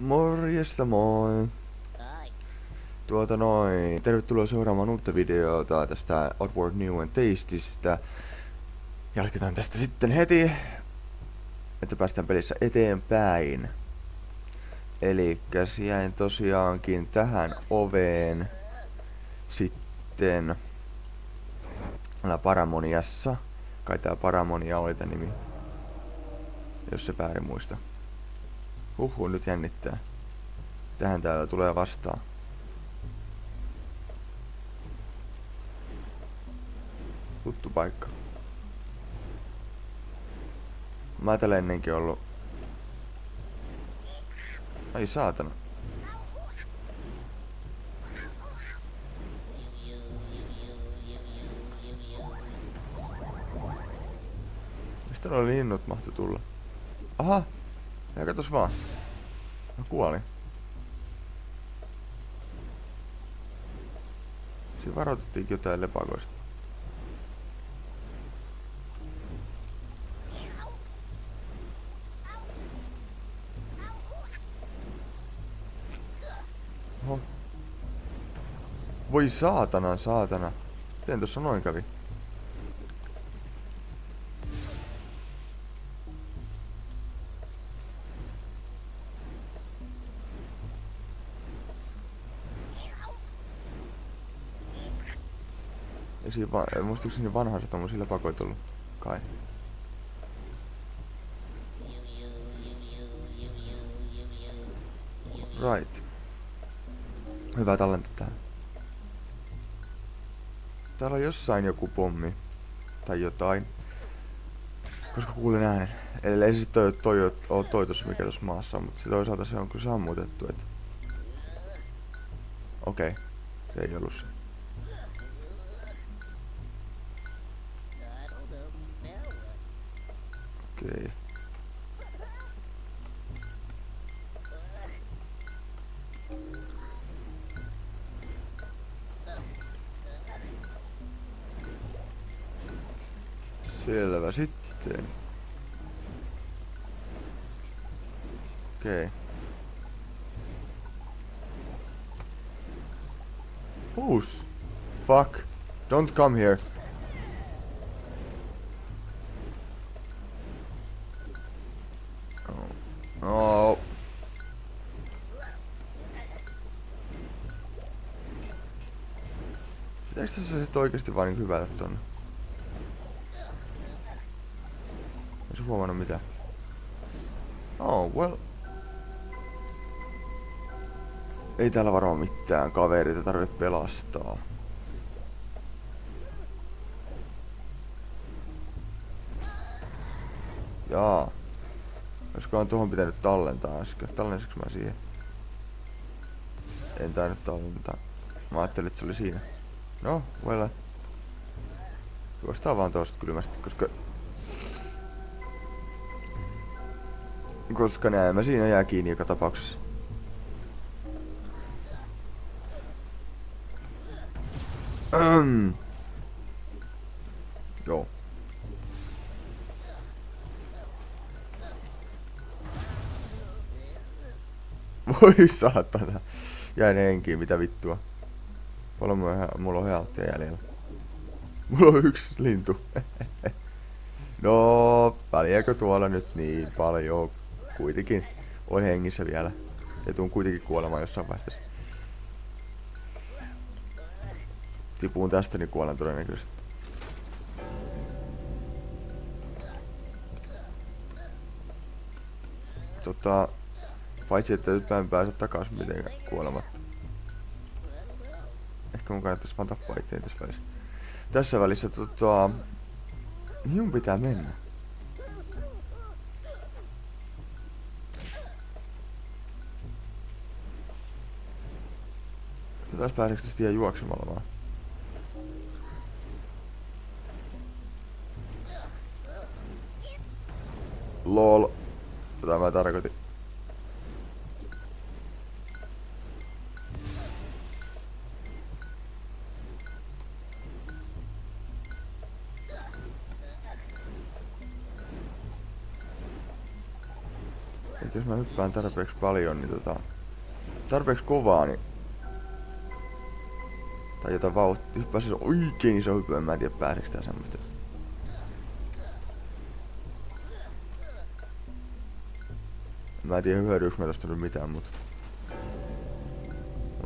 Morjesta moi! Tuota noin, tervetuloa seuraamaan uutta videota tästä Oddworld New and Tasteista. Jatketaan tästä sitten heti, että päästään pelissä eteenpäin. Eli jäin tosiaankin tähän oveen sitten Paramoniassa. Kai tää Paramonia oli tää nimi, jos se väärin muista. Huhu, nyt jännittää. Tähän täällä tulee vastaan. Tuttu paikka. Mä täällä ennenkin ollut. Ai saatana. Mistä nuo linnut mahtu tulla? Aha! Ja katos vaan. Mä kuolin. Siinä varoitettiinkin jotain lepakoista. Oho. Voi saatana, saatana. Miten tossa noin kävi? Siinä va muistaakseni vanhassa tommosilla pakoit ollut. Kai. Right. Hyvä tallentaa tähän. Täällä on jossain joku pommi. Tai jotain. Koska kuulin äänen. Eli ei se toi, toi, toi, toi tossa mikä tossa maassa on, mutta toisaalta se on kyllä sammutettu, et... Okei. Okay. Se ei ollut se. Okay. Selvä sitten. Okei. Okay. Who's? Fuck. Don't come here. Oikeesti vaan niin hyvätä tonne? Ois huomannut mitä? Oh, well. Ei täällä varmaan mitään kaverita tarvitse pelastaa. Jaa. Olisikohan tuohon pitänyt tallentaa äsken? Tallensiko mä siihen? En tainnut tallentaa. Mä ajattelin, että se oli siinä. No, well. Juostaan vaan tosta kylmästi, koska... Koska näin mä siinä jää kiinni joka tapauksessa. Joo. Voi saatana. Jäin henkiin, mitä vittua. Paljon mulla on healttia jäljellä. Mulla on yksi lintu. no, väliäkö tuolla nyt niin paljon? Kuitenkin. Olen hengissä vielä. Ja tuun kuitenkin kuolemaan jossain vaiheessa. Tipuun tästä, niin kuolen todennäköisesti. Tota, Paitsi että nyt mä en pääse takas mitenkään kuolematta. Ehkä mun vaan tappaa itteen tässä välissä. Tässä välissä tota... Minun pitää mennä. Taas pääseekö tästä ihan juoksemalla vaan? LOL. Mä hyppään tarpeeksi paljon, niin tota... Tarpeeksi kovaa, niin... Tai jotain vauhtia. Hyppää siis oikein iso hyppy, mä en tiedä pääseekö tää semmoista. Mä en tiedä hyödyykö mä tosta nyt mitään, mut...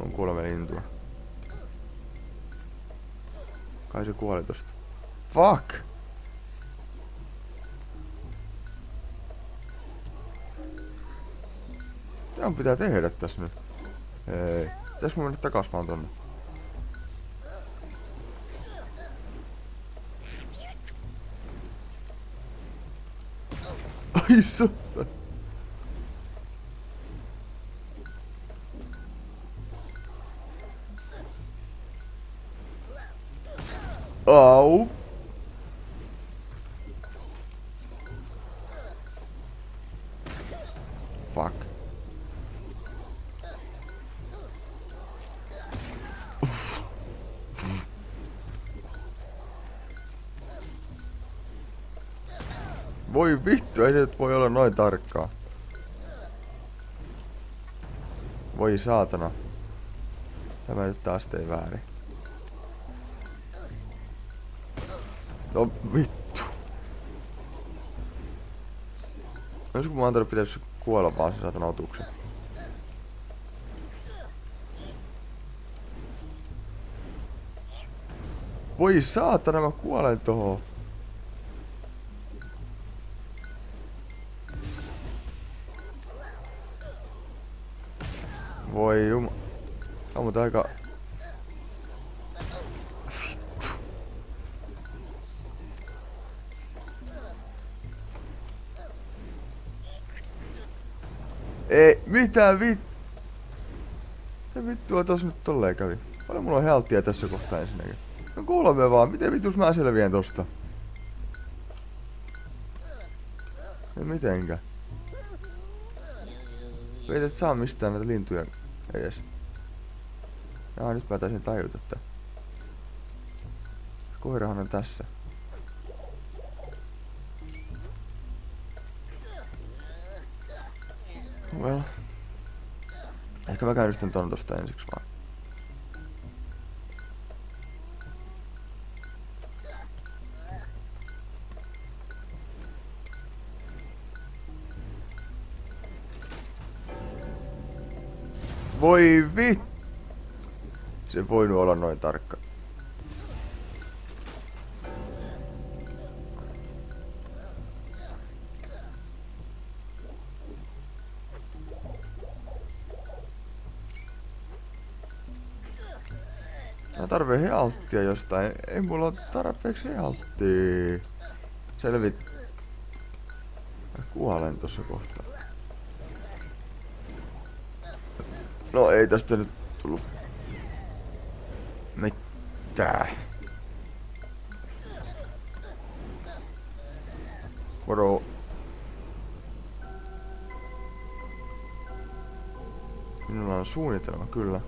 On kolme lintua. Kai se kuoli tosta. Fuck! On pitää tehdä tässä nyt? Ei. Pitäis mennä takas vaan tonne? Ai satana. Au. Se nyt voi olla noin tarkkaa. Voi saatana. Tämä nyt taas ei väärin. No vittu. Olisiko mun antanut pitäisi kuolla vaan se saatana otuksen? Voi saatana, mä kuolen tohon. Mitä vittu? Se vittua tos nyt tolleen kävi. Paljon mulla on helttiä tässä kohtaa ensinnäkin. No kolme vaan, miten vitus mä selviän tosta? Ei mitenkä. Ei et saa mistään näitä lintuja edes. Jaa, nyt mä taisin tajuta, että... Koirahan on tässä. Ehkä mä käynnistän ton tosta ensiksi vaan. Voi vit... Se voinut olla noin tarkka. Mä tarvii healttia jostain. Ei mulla ole tarpeeksi healttia. Selvit. Mä kuolen tossa kohtaa. No ei tästä nyt tullut mitään. Moro. Minulla on suunnitelma, kyllä.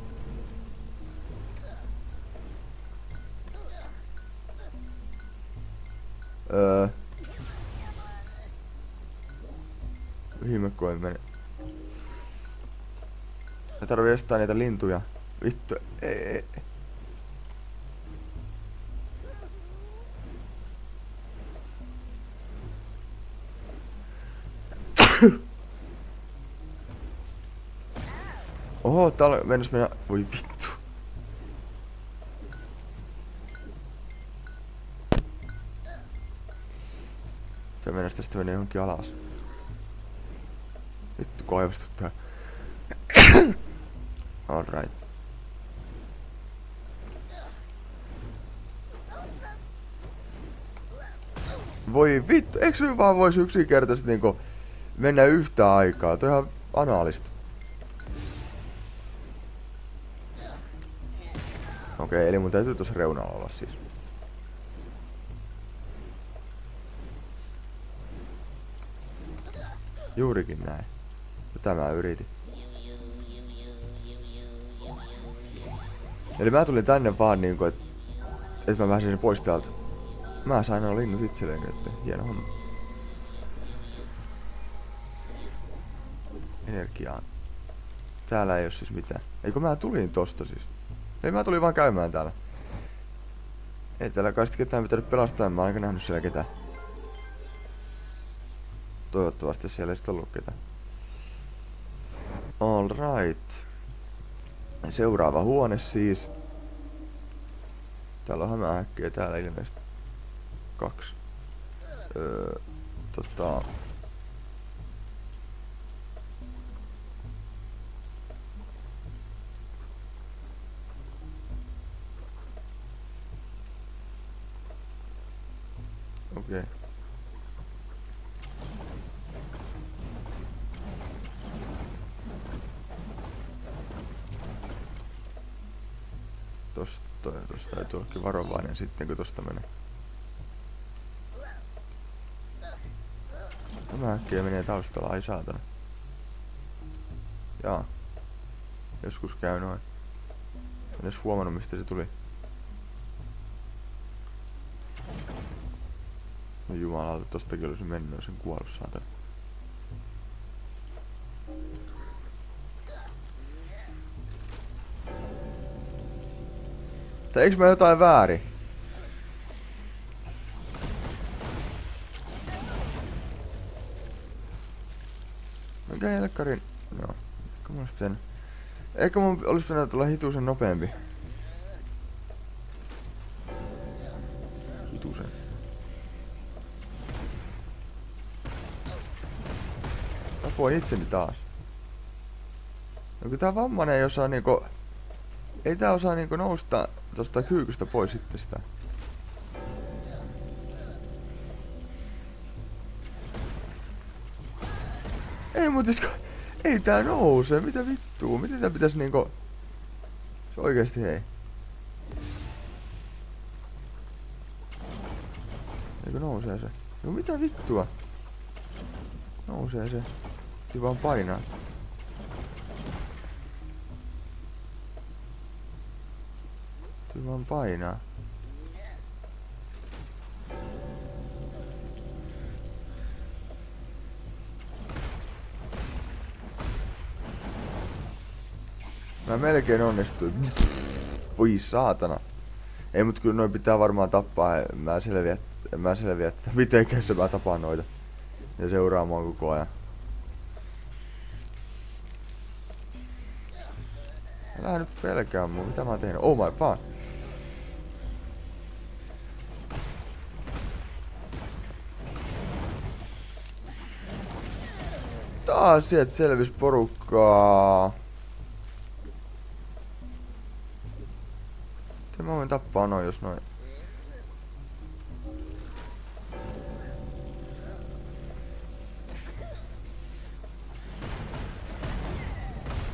Mihin mä koen mennä? Mä tarvii estää niitä lintuja. Vittu, ei, ei. Oho, täällä mennäs mennä... Voi vittu. Mennä johonkin alas. Vittu kaivastuttaa. Alright. Voi vittu, eikö nyt vaan voisi yksinkertaisesti niinku mennä yhtä aikaa? Toi ihan anaalista. Okei, okay, eli mun täytyy tuossa reunalla olla siis. Juurikin näin. Tätä mä yritin. Eli mä tulin tänne vaan niinku, että et mä pääsisin pois täältä. Mä sain nuo linnut itselleni nyt. Hieno homma. energiaa. Täällä ei oo siis mitään. Eikö mä tulin tosta siis? Ei mä tulin vaan käymään täällä. Ei täällä kai sit ketään pitänyt pelastaa, mä ainakaan nähnyt siellä ketään. Toivottavasti siellä ei sit ollut ketään. All right. Seuraava huone siis. Täällä on hämähäkkiä täällä ilmeisesti. Kaksi. Öö, tota... sitten kun tosta menee. Tämä äkkiä menee taustalla, ai saatana. Jaa. Joskus käy noin. En edes huomannut mistä se tuli. No jumalauta, tostakin olisi mennyt, olisi kuollut saatana. Teekö mä jotain väärin? Mikä helkkarin... Joo. Eikö mun olisi pitänyt... Eikö mun olisi pitänyt tulla hitusen nopeampi? Hitusen. Tapoin itseni taas. No kun tää vammanen ei osaa niinku... Ei tää osaa niinku nousta tosta kyykystä pois sitten sitä. Ei mut siis Ei tää nouse, mitä vittua? Miten tää pitäis niinku... Se oikeesti hei. Eikö nousee se? No mitä vittua? Nousee se. Piti vaan painaa. Piti vaan painaa. Melkein onnistuin. Voi saatana. Ei mut kyllä noin pitää varmaan tappaa. Mä selviä, mä selviä, että mitenkään se mä tapaan noita. Ja seuraamaan koko ajan. Älä nyt pelkää mua, mitä mä oon tehnyt? Oh my fuck. Taas sieltä selvis porukkaa. Mä voin tappaa noin, jos noin...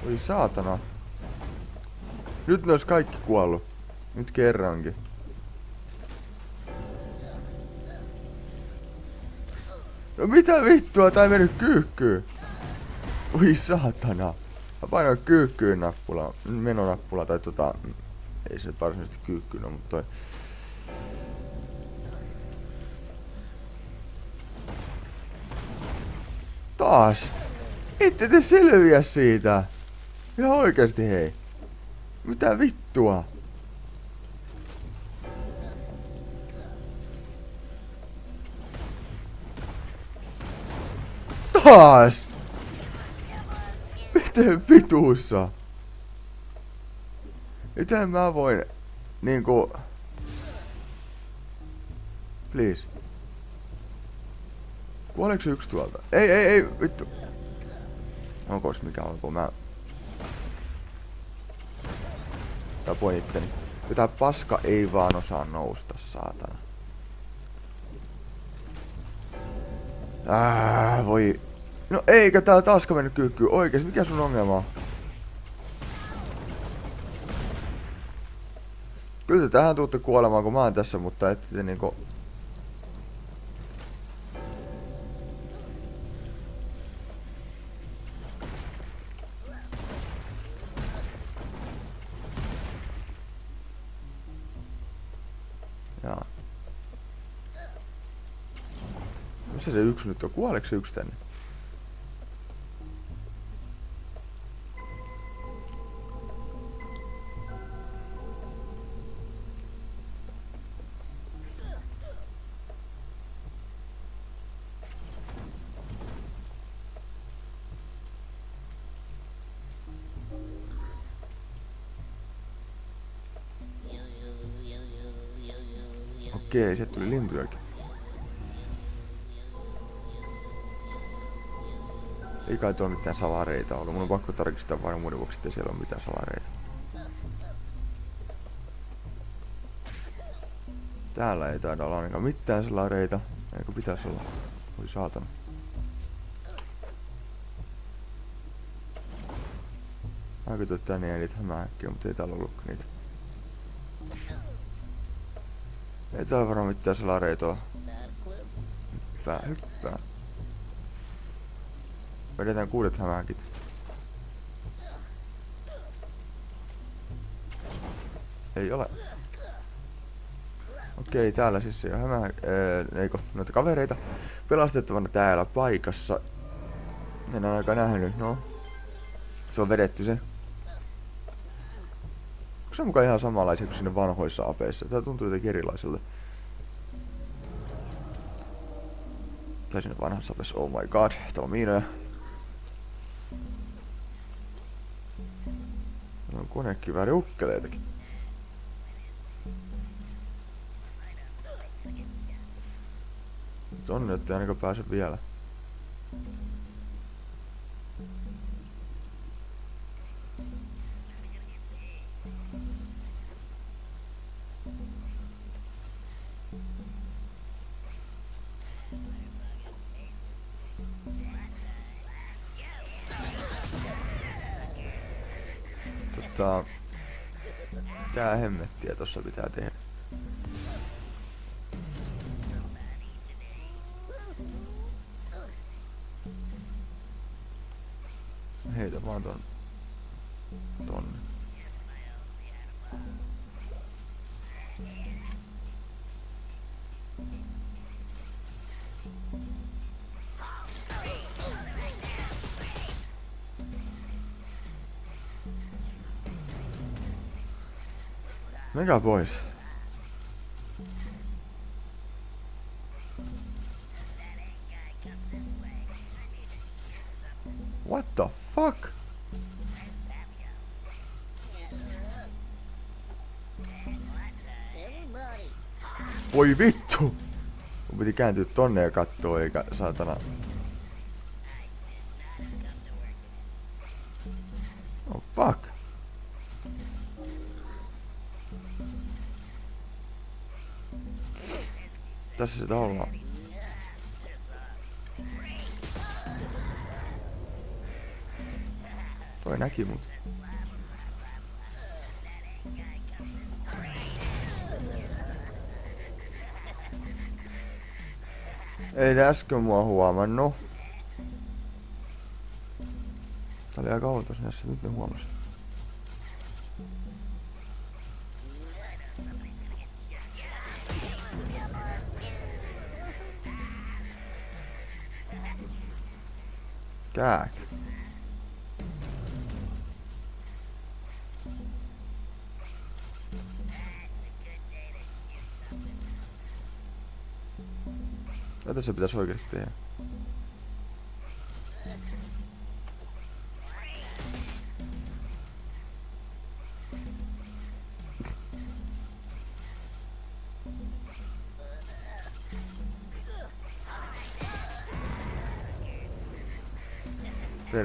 Oi saatana. Nyt ne ois kaikki kuollut. Nyt kerrankin. No mitä vittua, tää ei mennyt kyykkyyn. Oi saatana. Mä painoin kyykkyyn nappula, menonappula tai tota... Ei se nyt varsinaisesti kyykkyyn ole, mutta toi... Taas! Ette te selviä siitä! Ihan oikeesti hei. Mitä vittua? Taas! Miten vituussa? Miten mä voin niinku... Please. Kuoleeko yksi tuolta? Ei, ei, ei, vittu. Onko mikä on, mä Tapoin itteni. Tää paska ei vaan osaa nousta, saatana. Ää, voi... No eikä tää taaskaan mennyt kyykkyyn. Oikeesti, mikä sun ongelma on? Kyllä te tähän tuutte kuolemaan, kun mä oon tässä, mutta ette te niinku... Missä se yksi nyt on? Kuoleeko se yksi tänne? Okei, sieltä tuli lintujakin. Ei kai tuolla mitään salareita ollut. Mun on pakko tarkistaa varmuuden vuoksi, että siellä on mitään salareita. Täällä ei taida olla ainakaan mitään salareita. Eikö pitäisi olla? Oi saatana. Mä katsoin tänne niitä hämähäkkiä, mutta ei täällä ollutkaan niitä. Ei täällä varmaan mitään salareita ole. Hyppää, hyppää. Vedetään kuudet hämähäkit. Ei ole. Okei, täällä siis on hämä, ee, eikö, noita kavereita pelastettavana täällä paikassa. En ole aika nähnyt, no. Se on vedetty se. Onko se mukaan ihan samanlaisia kuin sinne vanhoissa apeissa? Tää tuntuu jotenkin erilaiselta. Tai sinne vanhassa apeissa, oh my god, täällä on miinoja. Täällä on konekivääri ukkeleitakin. Tonne ettei ainakaan pääse vielä. Tota... Tää hemmettiä tossa pitää tehdä. Heitä vaan ton... tonne. Menkää pois. What the fuck? Voi vittu! Mun piti kääntyä tonne ja kattoo eikä saatana... Tässä sitä ollaan. Toi näki mut. Ei ne äsken mua huomannut. Tää oli aika outo sinässä, nyt ne huomasin. Kääk. Mitä se pitäisi oikeesti tehdä?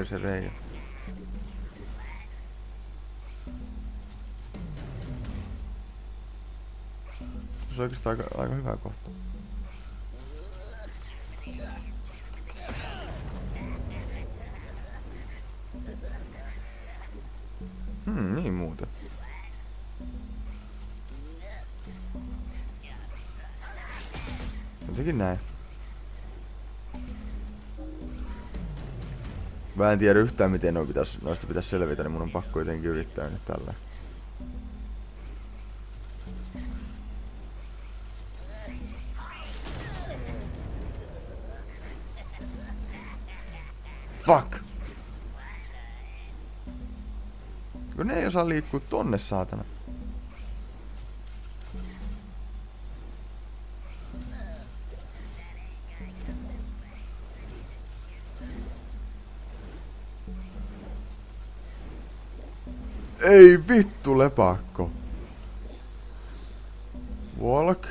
Perse reikä. Se on oikeastaan aika, aika hyvä kohta. Mä en tiedä yhtään miten noista pitäis, noista pitäisi selvitä, niin mun on pakko jotenkin yrittää nyt tällä. Fuck! Kun ne ei osaa liikkua tonne saatana. Ei vittu lepakko. Walk.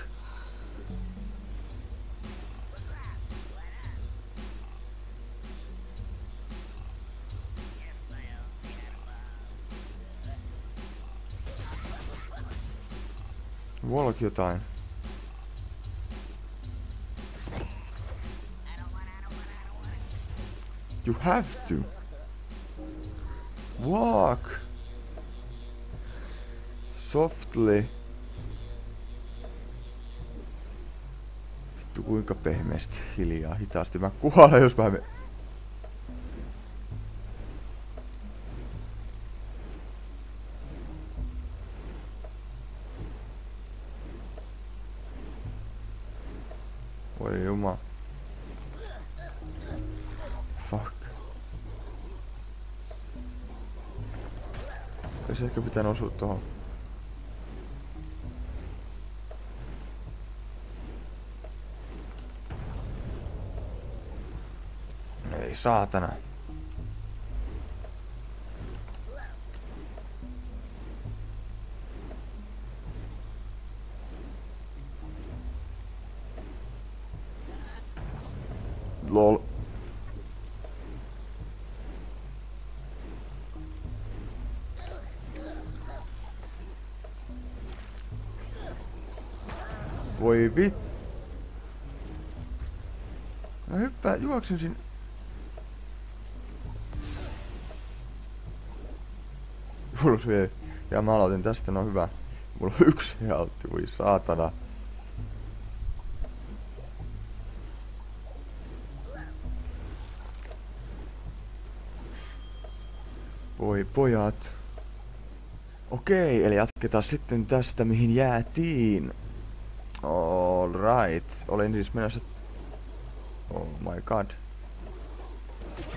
Walk jotain. You have to. Walk. Softly. Vittu kuinka pehmeästi hiljaa hitaasti. Mä kuolen jos mä me... Voi juma. Fuck. Olisi ehkä pitänyt osua tohon. Saatana. Lol. Voi vit... Mä hyppään, juoksen sinne. Fulus vie. Ja mä aloitin tästä, no hyvä. Mulla on yksi healtti, voi saatana. Voi pojat. Okei, eli jatketaan sitten tästä mihin jäätiin. All right. Olin siis menossa... Oh my god.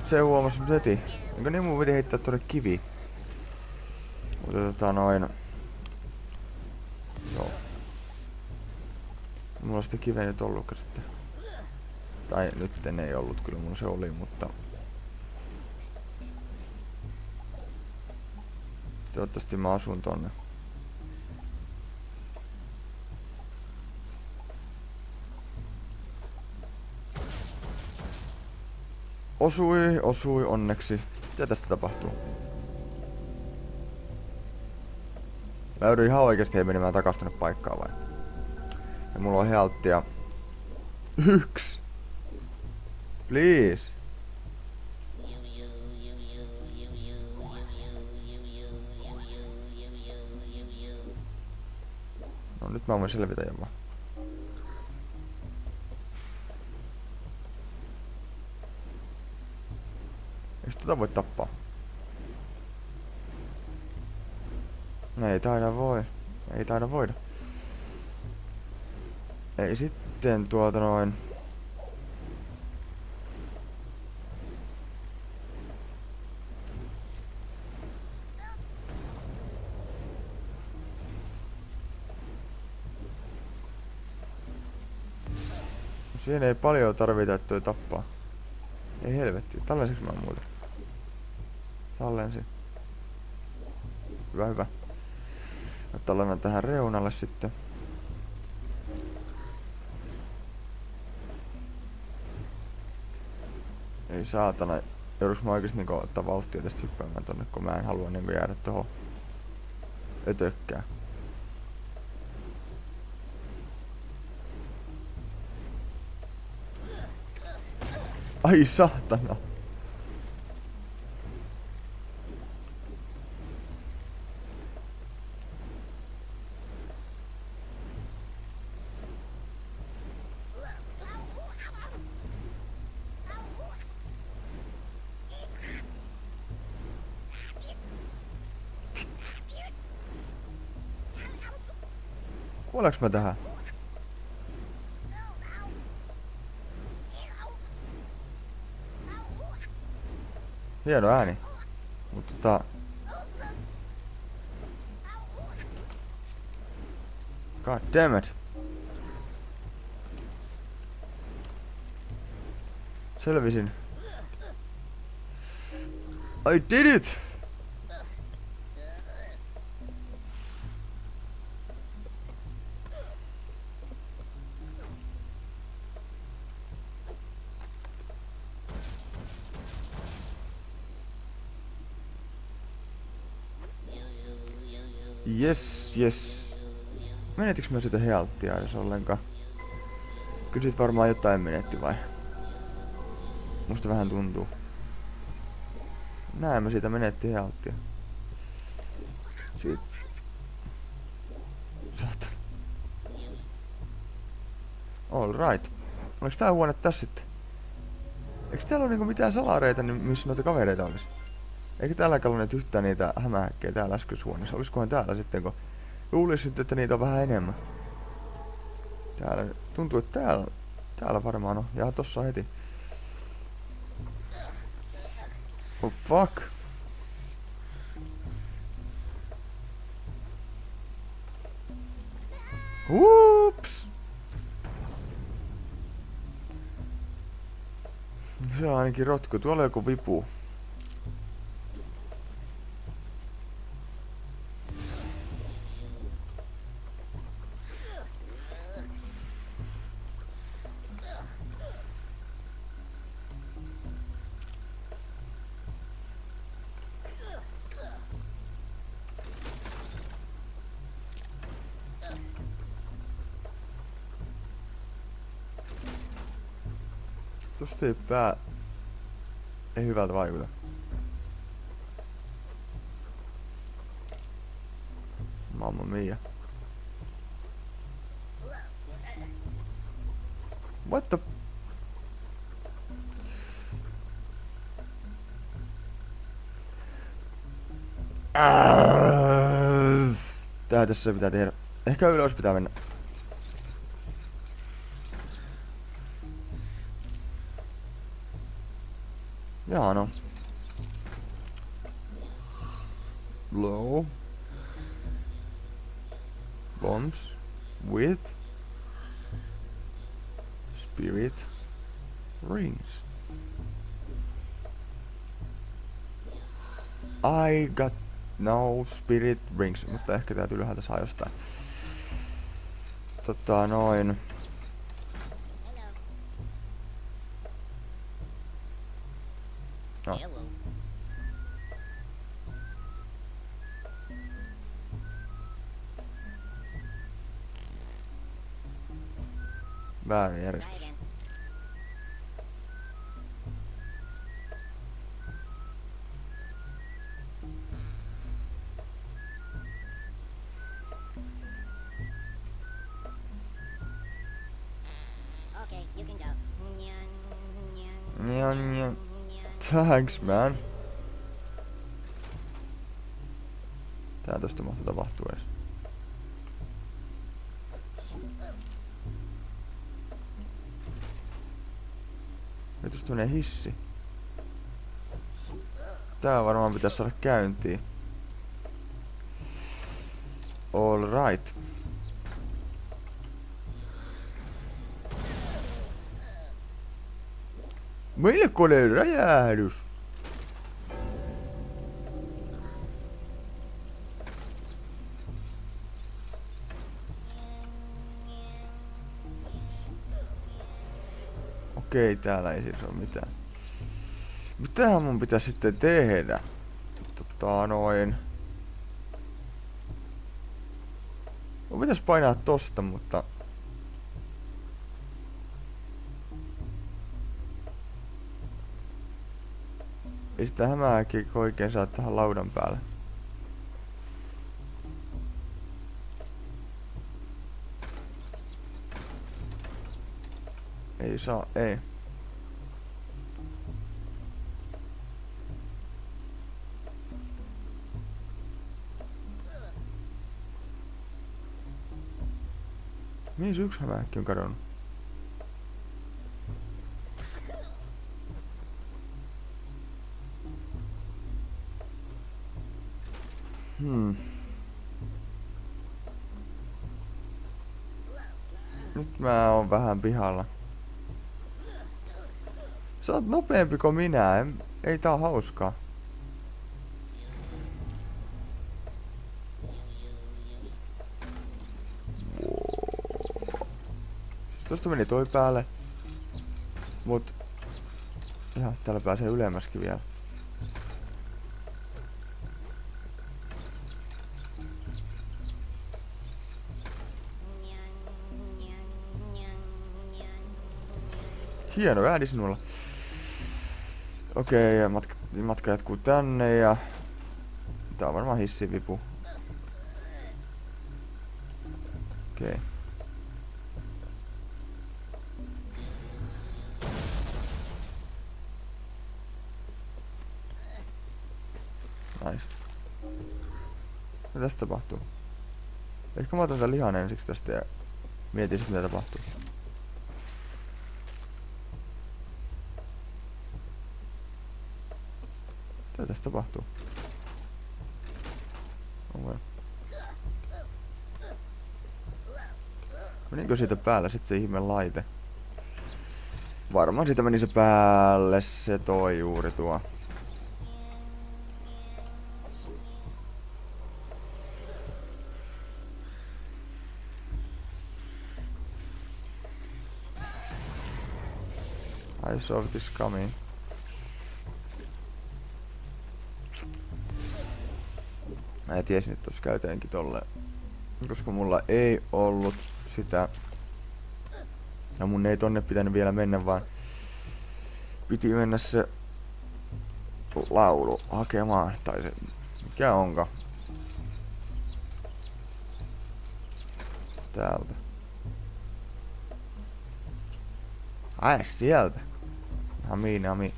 Se huomasi heti. Eikö niin mun piti heittää tuonne kivi? Tota noin... Joo. Mulla sitä kiveä nyt ollutkaan sitten. Tai nyt ei ollut, kyllä mulla se oli, mutta... Toivottavasti mä asun tonne. Osui, osui onneksi. Mitä tästä tapahtuu? Mä joudun ihan oikeesti menemään takas tonne paikkaan vai? Ja mulla on healttia. Yksi! Please! No nyt mä voin selvitä jopa. Eikö tota voi tappaa? Ei taida voi. Ei taida voida. Ei sitten tuota noin... Siinä ei paljon tarvita, että toi tappaa. Ei helvetti, tallensiks mä muuten? Tallensin. Hyvä, hyvä. Tallennan tähän reunalle sitten. Ei saatana. Jouduks mä oikeesti niinku ottaa vauhtia tästä hyppäämään tonne, kun mä en halua niinku jäädä tohon ötökkään. Ai saatana. Kuoleks mä tähän? Hieno ääni. Mutta tota... God damn it. Selvisin. I did it! Menetiks mä sitä healttia edes ollenkaan? Kyllä sit varmaan jotain menetti vai? Musta vähän tuntuu. Näin mä siitä menetti healttia. Siitä. Saatana. All right. Oliko tää huone tässä sitten? Eikö täällä ole niinku mitään salareita, niin missä noita kavereita olisi? Eikä täällä ollut yhtään niitä hämähäkkejä täällä äskeisessä huoneessa. Olisikohan täällä sitten, kun luulisin, että niitä on vähän enemmän. Täällä tuntuu, että täällä, täällä varmaan on. Ja tossa heti. Oh fuck. Ups. Se on ainakin rotku. Tuolla joku vipu. Ei pää... Ei hyvältä vaikuta. Mamma mia. What the... Tää tässä pitää tehdä. Ehkä ylös pitää mennä. No spirit rings, mutta ehkä täytyy ylhäältä saa jostain. Tota noin. Thanks man. Tää tosta mahtaa tapahtua edes. Nyt tosta menee hissi. Tää varmaan pitäisi saada käyntiin. All right. Melkoinen räjähdys. Okei, täällä ei siis ole mitään. Mitähän mun pitää sitten tehdä? Tota noin. Mun pitäis painaa tosta, mutta... Ei sitä hämääkin oikein saa tähän laudan päälle. Ei saa, ei. Mihin se yksi hämähäkki on kadonnut? Vähän pihalla. Sä oot nopeampi kuin minä, en, ei tää oo hauskaa. Siis tosta meni toi päälle. Mut... Ihan täällä pääsee ylemmäskin vielä. Hieno ääni sinulla. Okei, ja matka, matka jatkuu tänne ja... Tää on varmaan hissivipu. Okei. Nice. Mitä tästä tapahtuu? Ehkä mä otan tän lihan ensiksi tästä ja mietin sit mitä tapahtuu. Mitä tästä tapahtuu? Menikö siitä päällä sit se ihme laite? Varmaan siitä meni se päälle se toi juuri tuo. I saw this coming. Mä tiesin, että tossa käytäinkin tolle. Koska mulla ei ollut sitä... Ja mun ei tonne pitänyt vielä mennä, vaan... Piti mennä se... Laulu hakemaan, tai se... Mikä onka? Täältä. Ai sieltä. Nami, nami.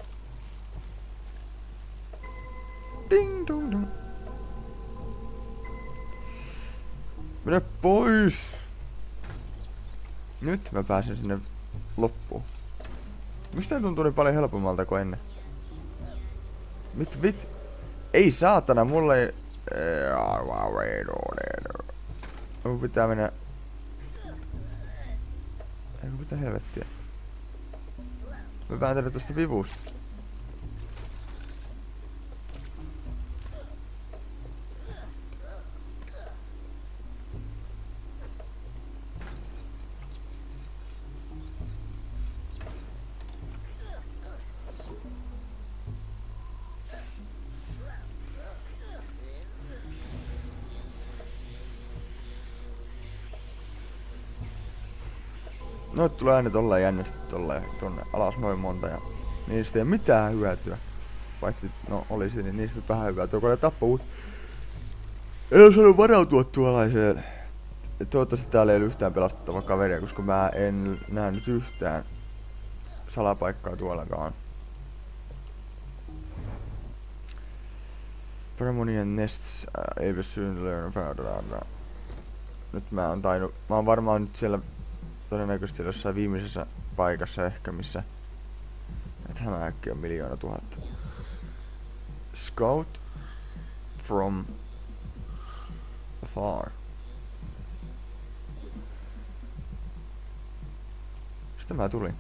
Mene pois! Nyt mä pääsen sinne loppuun. Mistä tuntuu niin paljon helpommalta kuin ennen? Mit, vit? Ei saatana, mulle ei... Mun pitää mennä... Eikö pitää helvettiä? Mä vääntelen tosta vivusta. Noit tulee aina tolleen jännästi tolleen tonne alas noin monta ja niistä ei ole mitään hyötyä. Paitsi, no olisi, niin niistä vähän hyvää. Tuo kone tappuu. En osannut varautua tuollaiseen. Toivottavasti täällä ei ole yhtään pelastettavaa kaveria, koska mä en näe nyt yhtään salapaikkaa tuollakaan. Premonian Nests uh, Avis soon learn. Nyt mä oon tainnut, mä oon varmaan nyt siellä todennäköisesti jossain viimeisessä paikassa ehkä, missä että hämähäkki on miljoona tuhatta. Scout from afar. Mistä mä tulin?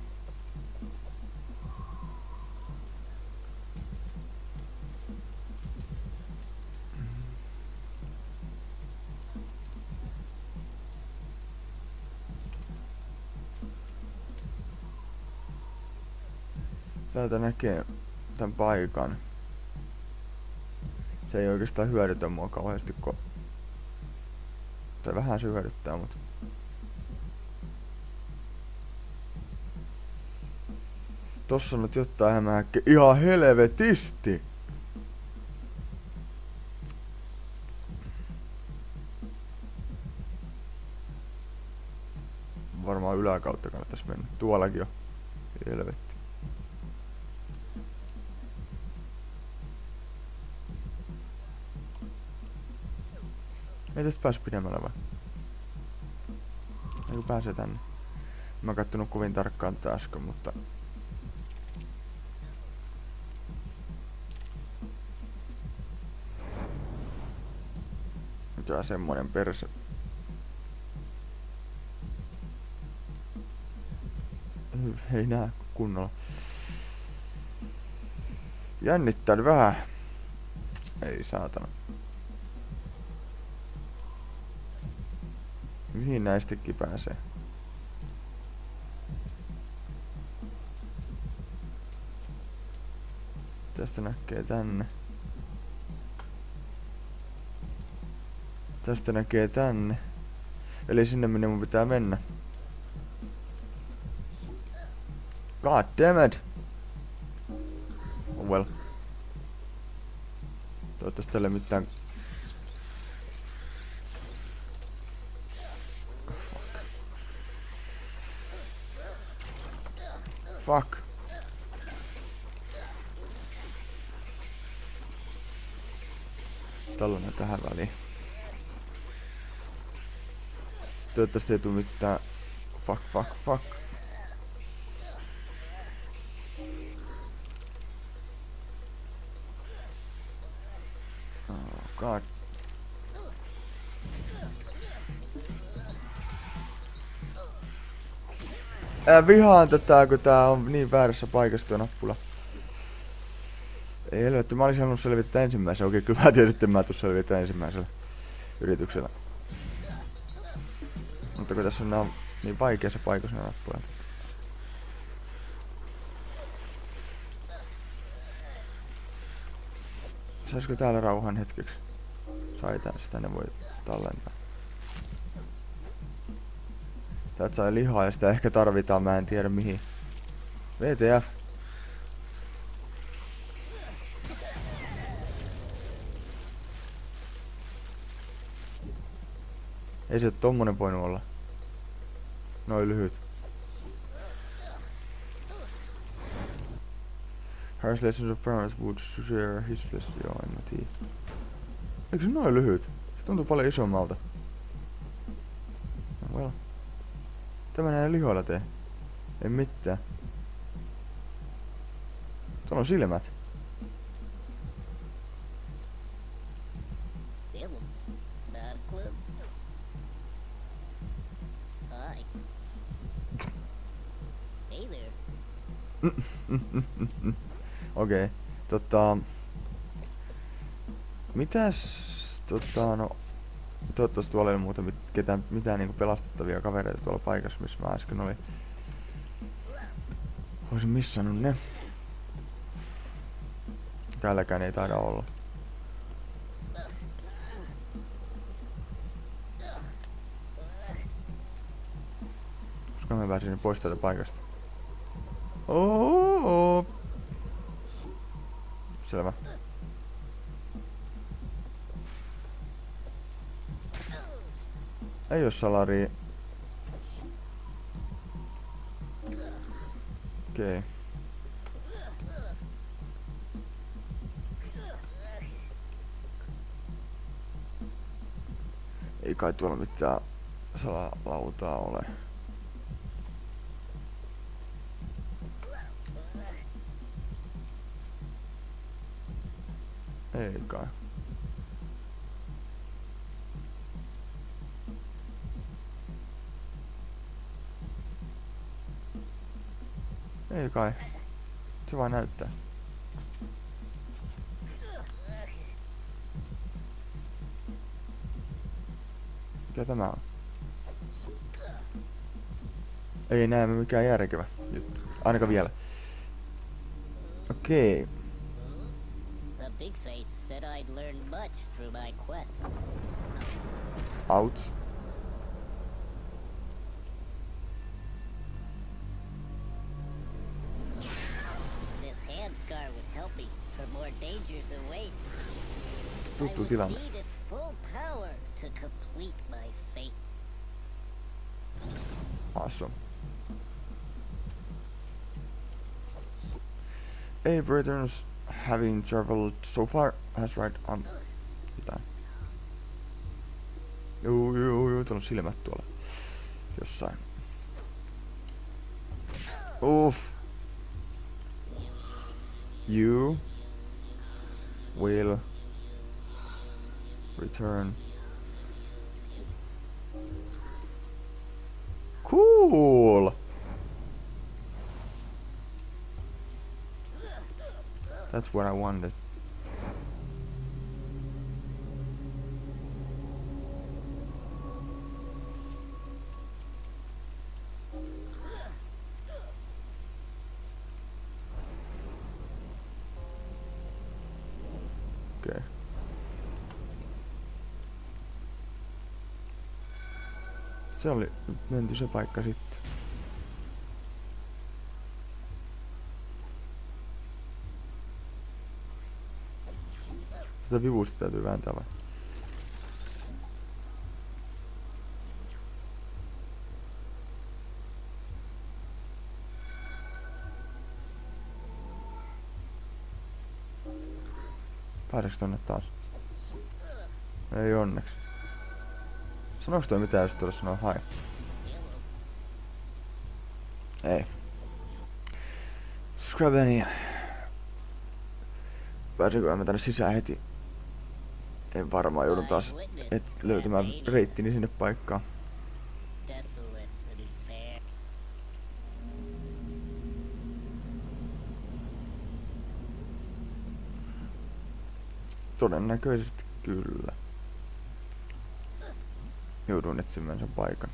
Täältä näkee tämän paikan. Se ei oikeastaan hyödytä mua kauheasti, kun... Tai vähän se hyödyttää, mutta... Tossa on nyt jotain hämähäkkiä. Ihan helvetisti! Varmaan yläkautta kannattaisi mennä. Tuollakin on. Helvetti. Ei tästä pääs pidemmällä vai? Ei pääsee tänne. Mä kattonut kovin tarkkaan tätä äsken, mutta... Mitä semmonen perse? Ei näe kunnolla. Jännittää vähän. Ei saatana. Mihin näistäkin pääsee? Tästä näkee tänne. Tästä näkee tänne. Eli sinne minne mun pitää mennä. God damn it! Oh well. Toivottavasti tällä ei mitään... Fuck. Tällainen tähän väliin. Toivottavasti ei tuu mitään... Fuck, fuck, fuck. Oh god. Ää, vihaan tätä, kun tää on niin väärässä paikassa tuo nappula. Ei helvetti, mä olisin halunnut selvitä ensimmäisen. Okei, kyllä mä tietysti mä tuun selvitä ensimmäisellä yrityksellä. Mutta kun tässä on nää niin vaikeassa paikassa nämä nappulat. Saisiko täällä rauhan hetkeksi? Sai tän, sitä ne voi tallentaa. Täältä sai lihaa ja sitä ehkä tarvitaan, mä en tiedä mihin. VTF. Ei se tommonen voinut olla. Noin lyhyt. Harris lessons of parents would share his flesh. Joo, en mä tiedä. Eikö se noin lyhyt? Se tuntuu paljon isommalta. No well. Tämä näin lihoilla tee. Ei mitään. Tuolla on silmät. Okei. Okay. Tota... Mitäs... Tota no... Toivottavasti tuolla ei ole muuta mit, ketään, mitään niinku pelastettavia kavereita tuolla paikassa, missä mä äsken olin. Olisin missannut ne. Täälläkään ei taida olla. Koska mä pääsin pois täältä paikasta. Oo. Selvä. Ei oo salaria. Okei. Okay. Ei kai tuolla mitään salalautaa ole. Ei kai. Ei kai. Se vaan näyttää. Mikä tämä on? Ei näe mikään järkevä juttu. Ainakaan vielä. Okei. Okay. I'd learn much through my quest. Ouch. This hand scar would help me, for more dangers await. I Tuttu would tilanne. need its full power to complete my fate. Awesome. Abe returns having traveled so far That's right on jotain. Juu, juu, juu, tuolla on silmät tuolla. Jossain. Uff. You will return. Cool. That's what I wanted. Okay. Se oli menty se paikka sitten. Tätä vivusta täytyy vääntää vai? Pääseekö tonne taas? Ei onneksi. Sanoiko toi mitään jos tuolla sanoo hai? Ei. Scrabania. Pääseekö mä tänne sisään heti? En varmaan joudun taas et löytämään reittini sinne paikkaan. Todennäköisesti kyllä. Joudun etsimään sen paikan.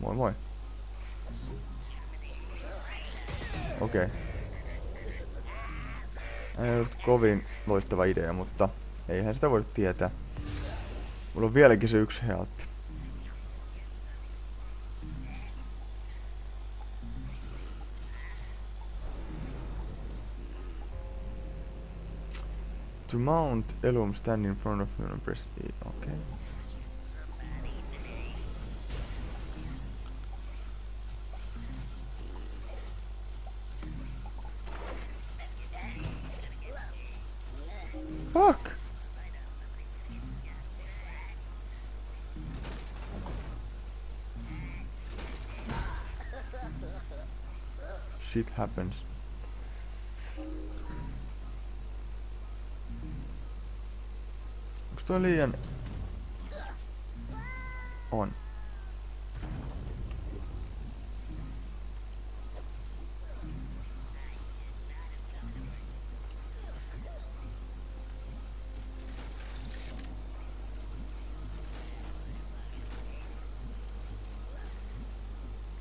Moi moi. Okei. Okay. Ei ollut kovin loistava idea, mutta eihän sitä voi tietää. Mulla on vieläkin se yksi healtti. To mount Elum, stand in front of you and press E. Okay. Shit happens. Toi liian... On.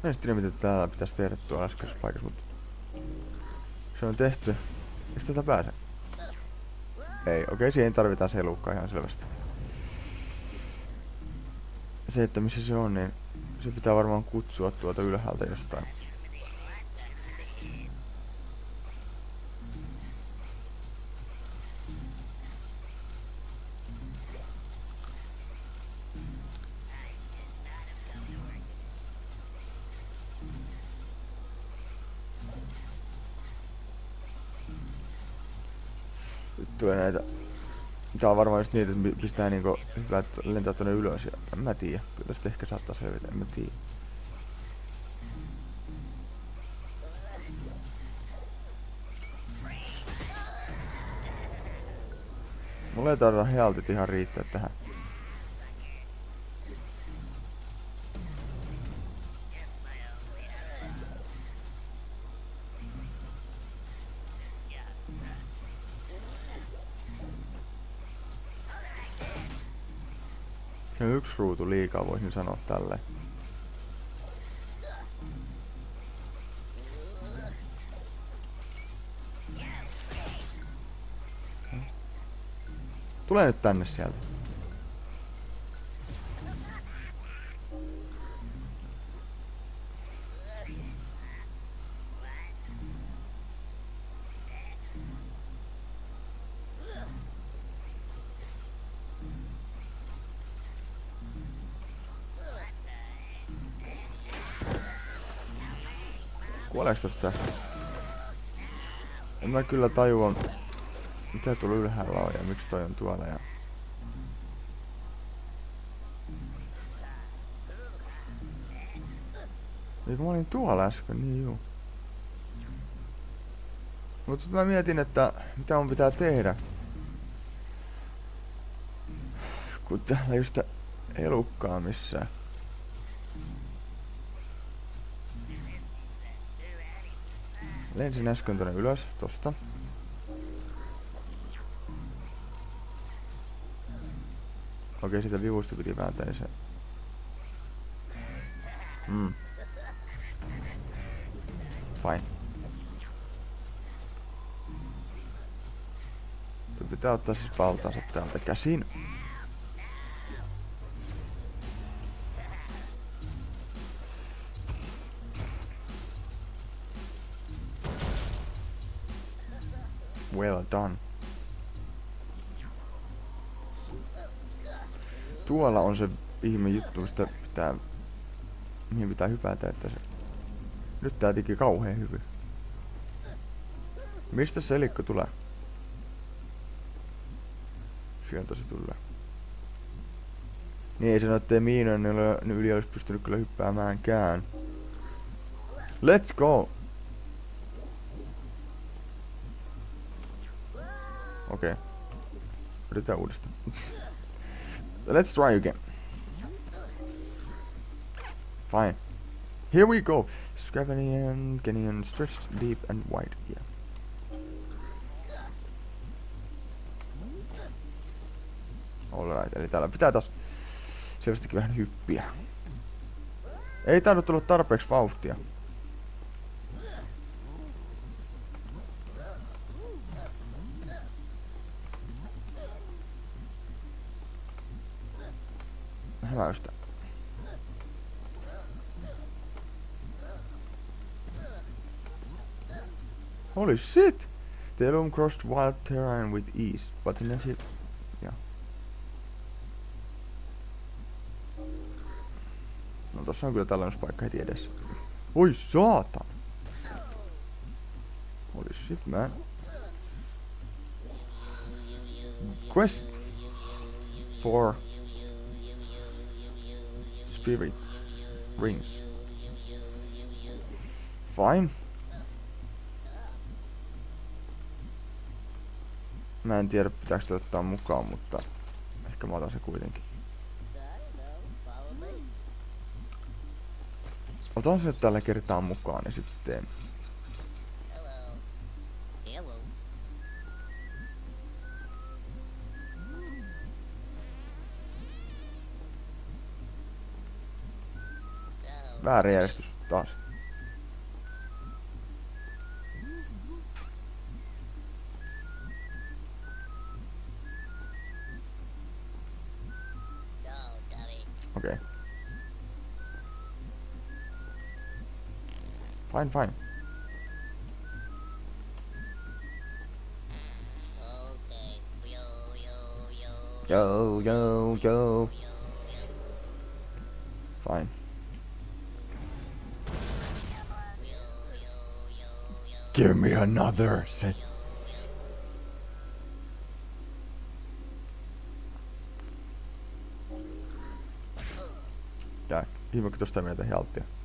En sit tiedä mitä täällä pitäisi tehdä tuolla äskeisessä paikassa, mutta... Se on tehty. Eikö tätä pääse? Ei, okei, okay, siihen tarvitaan selukka ihan selvästi. Se, että missä se on, niin se pitää varmaan kutsua tuolta ylhäältä jostain. Tää on varmaan just niitä, että pistää niinku lentää tonne ylös ja en mä tiedä. Kyllä tästä ehkä saattaa selvitä, en mä tiedä. Mulla ei taida healtit ihan riittää tähän. Se on yksi ruutu liikaa, voisin sanoa tälleen. Tule nyt tänne sieltä. Tosta sähkö? En mä kyllä tajua, mitä tuolla ylhäällä on ja miksi toi on tuolla ja... Eikö mä olin tuolla äsken, niin juu. Mut sit mä mietin, että mitä mun pitää tehdä. Kun täällä ei sitä elukkaa missään. Lensin äsken tonne ylös, tosta. Okei, sitä vivusta piti vääntää, niin se... Mm. Fine. Pitää ottaa siis valtaansa täältä käsin. Done. Tuolla on se ihme juttu, mistä pitää... Mihin pitää hypätä, että se... Nyt tää teki kauhean hyvin. Mistä se elikko tulee? Sieltä se tulee. Niin ei sano, ettei miinojen yli olisi pystynyt kyllä hyppäämäänkään. Let's go! Okay. Yritetään uudestaan. Let's try again. Fine. Here we go. Scravenian, Canyon, stretched deep and wide. Yeah. Alright, eli täällä pitää taas selvästikin vähän hyppiä. Ei tainnut tulla tarpeeksi vauhtia. Holy shit! The Elum crossed wild terrain with ease, but then it... Yeah. No tossa on kyllä tallennuspaikka heti edessä. Oi saatan! Holy shit man. Quest for Spirit Rings. Fine. Mä en tiedä pitääkö ottaa mukaan, mutta ehkä mä otan se kuitenkin. Otan se tällä kertaa mukaan ja sitten Väärä järjestys taas. Fine, fine. Yo, yo, yo. Fine. Give me another. Say. Ja, ihme, kun tosta menee helttiä.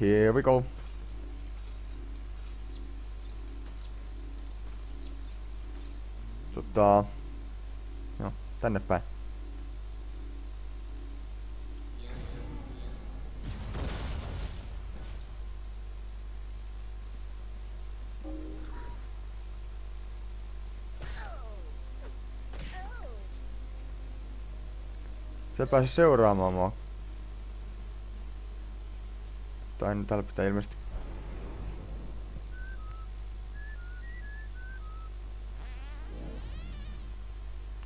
Here we go. Tota... Joo, tänne päin. Se pääsi seuraamaan mua. Tai täällä pitää ilmeisesti...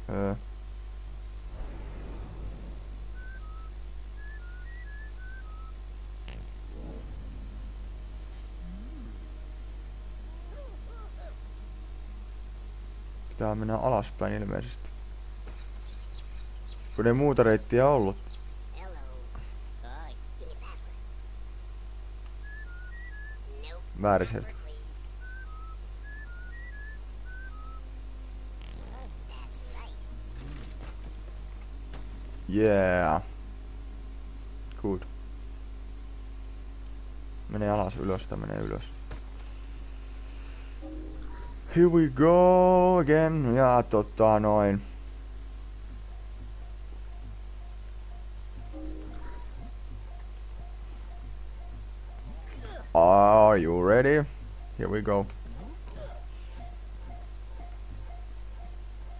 Öö. Pitää mennä alaspäin ilmeisesti. Kun ei muuta reittiä ollut. Vääriseltä. Yeah. Good. Menee alas, ylös, tää menee ylös. Here we go again. Ja tota noin. Ready? Here we go.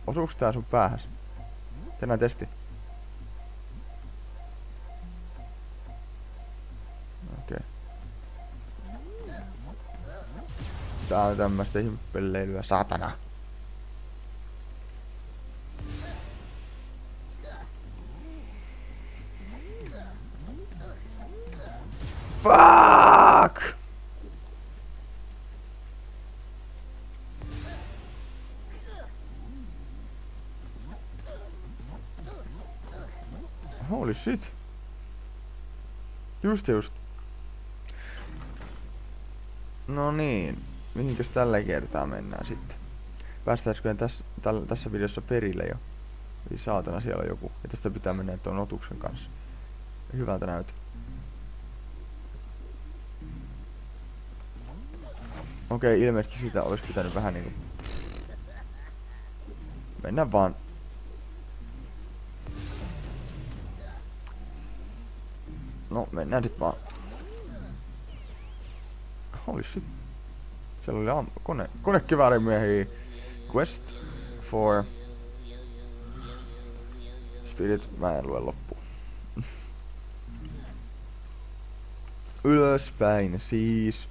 Osuuks tää sun päähäs? Tänään testi. Okei. Okay. Tää on tämmöstä ihmepelleilyä, satana. Just just. No niin. Mihinkäs tällä kertaa mennään sitten? Päästäisikö tässä, täl, tässä videossa perille jo? Ei saatana siellä on joku. Ja tästä pitää mennä tuon otuksen kanssa. Hyvältä näytä. Okei, ilmeisesti sitä olisi pitänyt vähän niinku... Mennään vaan. Mennään sit vaan. Holy shit. Siellä oli am- kone, konekiväärimiehiä. Quest for Spirit, mä en lue loppuun. Ylöspäin siis.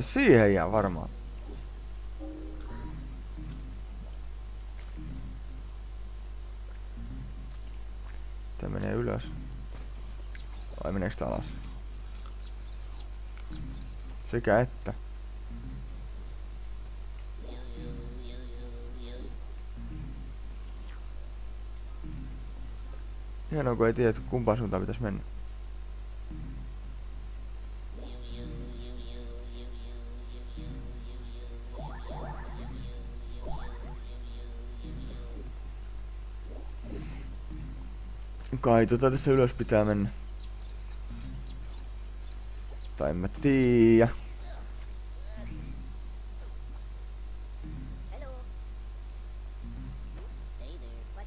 Siihen jää varmaan. Vai meneekö tää alas? Sekä että. Hienoa kun ei tiedä, kumpaan suuntaan pitäisi mennä. Kai tota tässä ylös pitää mennä.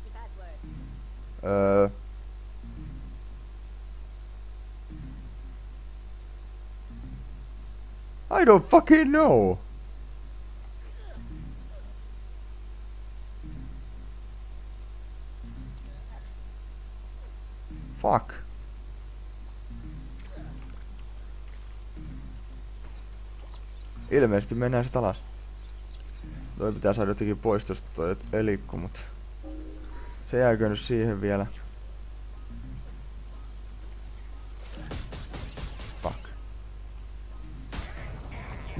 The password? Öö. I don't fucking know. Ilmeisesti mennään sit alas. Toi pitää saada jotenkin pois tosta toi elikko, mut... Se jääkö nyt siihen vielä. Fuck.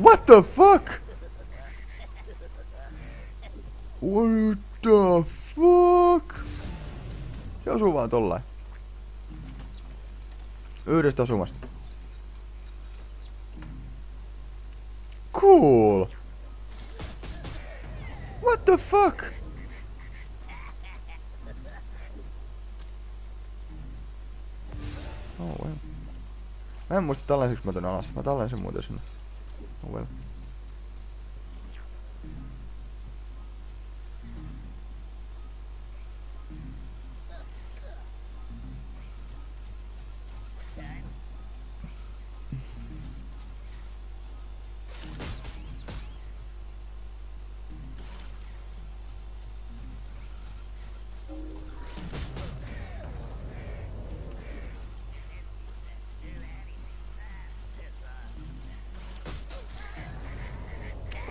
What the fuck? What the fuck? Se osuu vaan tollain. Yhdestä osumasta. Cool. What the fuck? Oh well. Mä en muista tällaiseksi mä tön alas. Mä tallensin muuten sinne.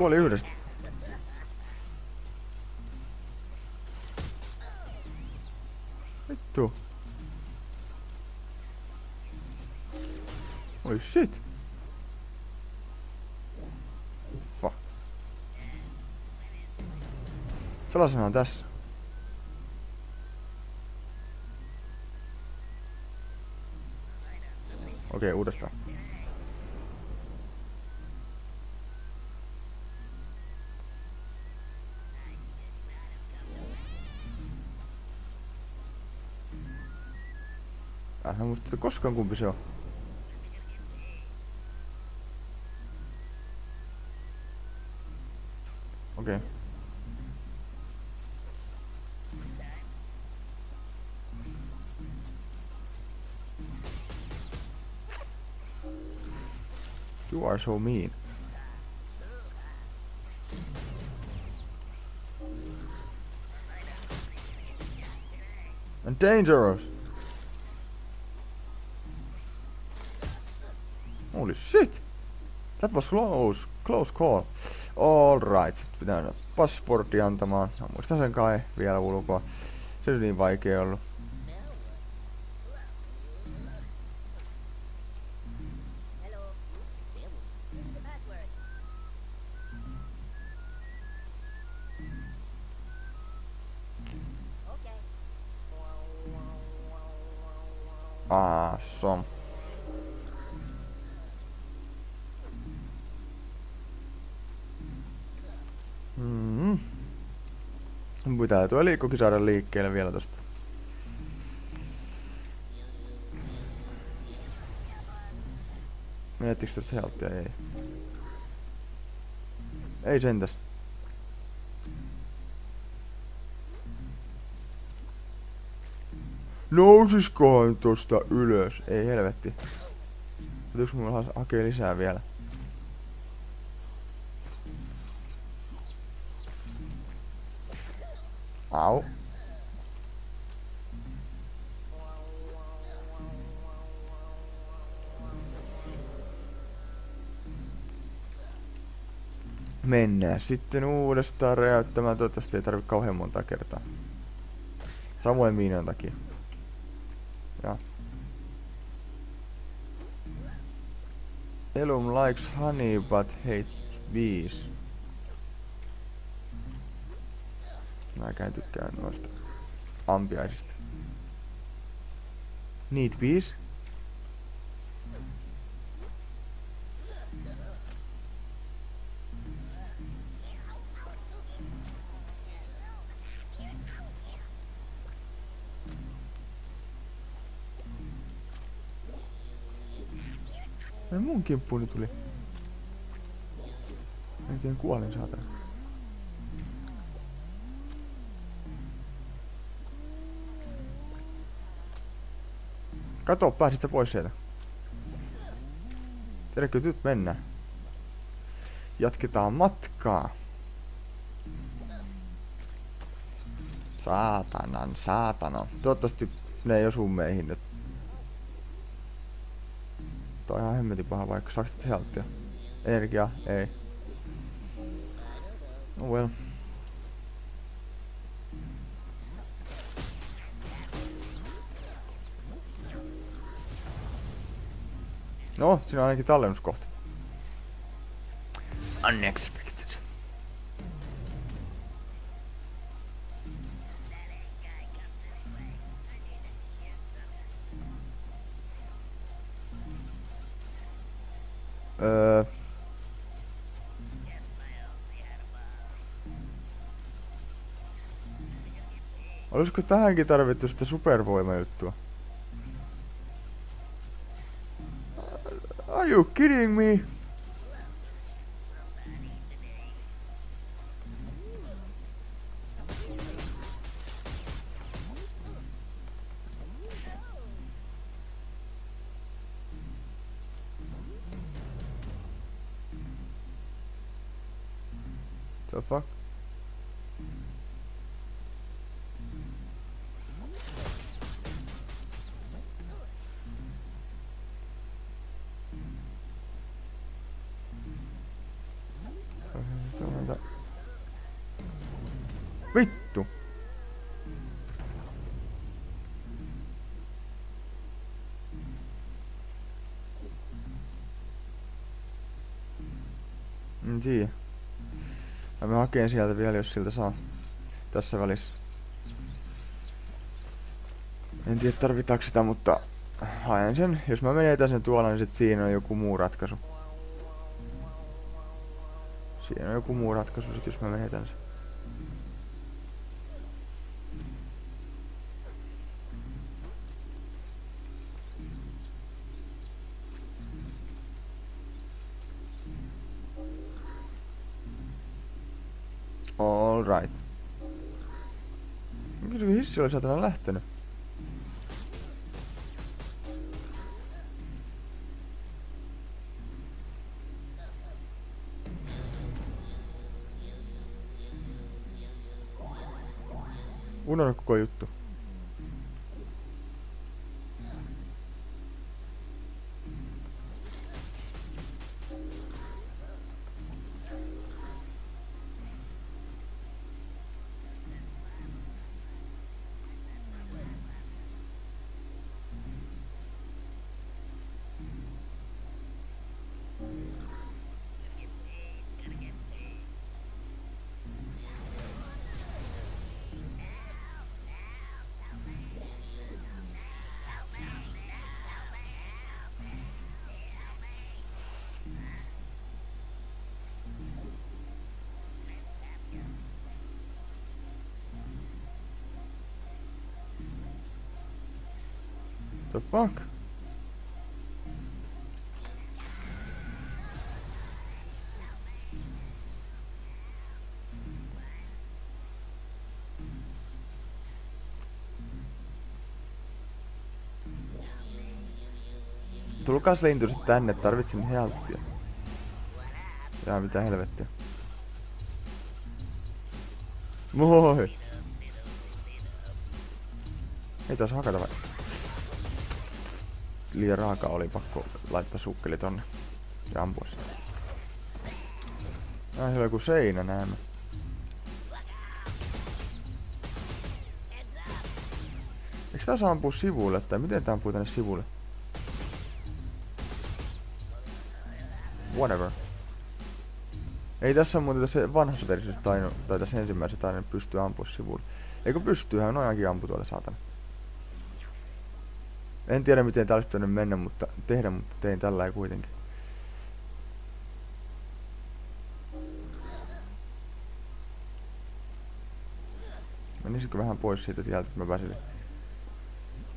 Kuoli yhdestä. Vittu. Holy shit. Fuck. Salasana on tässä. Okei, uudestaan. Mä muista koskaan kumpi se on. Okei. Okay. You are so mean. And dangerous. That was close, close call. Alright, sit pitää passportti antamaan. Muistan sen kai vielä ulkoa. Se ei niin vaikea ollut. Pitää tuo liikkukin saada liikkeelle vielä tosta. Menettikö tästä helttiä? Ei. Ei sentäs. Nousiskohan tosta ylös? Ei helvetti. Pitäisikö mulla ha- hakea lisää vielä? Mennään sitten uudestaan räjäyttämään. Toivottavasti ei tarvi kauhean monta kertaa. Samoin miinojen takia. Ja. Elum likes honey but hates bees. Mäkään tykkään noista ampiaisista. Need bees? Mun kimppuuni tuli. Melkein kuolin saatana. Kato, pääsit sä pois sieltä. Tiedätkö, nyt mennään. Jatketaan matkaa. Saatanan, saatana. Toivottavasti ne ei osu meihin nyt. Toi on ihan hemmetin paha vaikka saaks tätä helttiä. Energiaa, ei. Oh well. No, siinä on ainakin tallennuskohta. Unexpected. Olisiko tähänkin tarvittu sitä supervoimajuttua? Are you kidding me? En tiedä. Mä hakeen sieltä vielä, jos siltä saa. Tässä välissä. En tiedä tarvitaanko sitä, mutta haen sen. Jos mä menen sen tuolla, niin sit siinä on joku muu ratkaisu. Siinä on joku muu ratkaisu sit, jos mä menetän sen. Hissi oli saatana lähtenyt? Unohda koko juttu. Fuck? Tulkaas lintuset tänne, tarvitsin helttiä. Jaa, mitä helvettiä. Moi! Ei taas hakata vai? Liian raaka oli pakko laittaa sukkeli tonne ja ampua sitä. Ah, on joku seinä näemme. Eikö saa ampua sivulle, tai miten tää ampuu tänne sivulle? Whatever. Ei tässä muuten tässä vanhassa versiossa tai tässä ensimmäisessä tainnut pystyy ampua sivulle. Eikö pystyyhän, noin ainakin ampu tuolta saatana. En tiedä miten tää olisi pitänyt mennä, mutta tehdä, mutta tein tällä kuitenkin. Menisikö vähän pois siitä tieltä, että mä pääsisin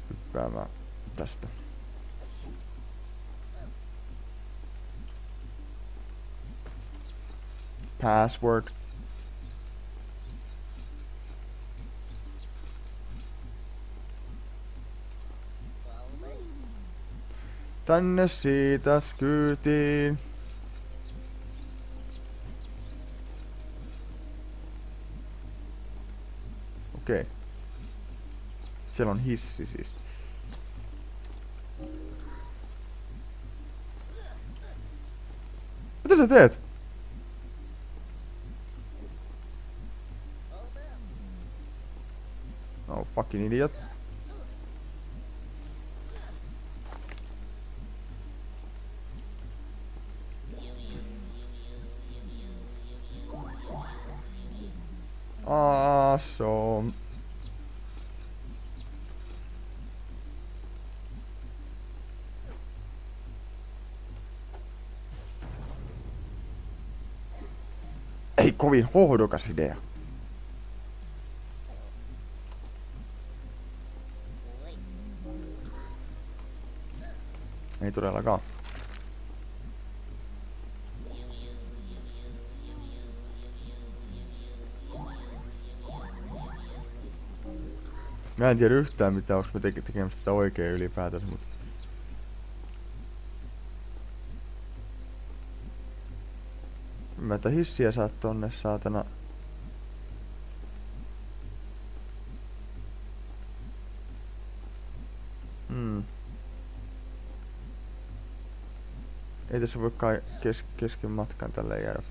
hyppäämään tästä. Password. Tänne siitä kyytiin. Okei. Okay. Siellä on hissi siis. Mitä sä teet? Oh fucking idiot. Ei kovin hohdokas idea. Ei todellakaan. Mä en tiedä yhtään mitä, onks mä teke- tekemässä tätä oikein ylipäätänsä, mut... Että hissiä saat tonne, saatana. Hmm. Ei tässä voi kai kes kesken matkan tälleen jäädä.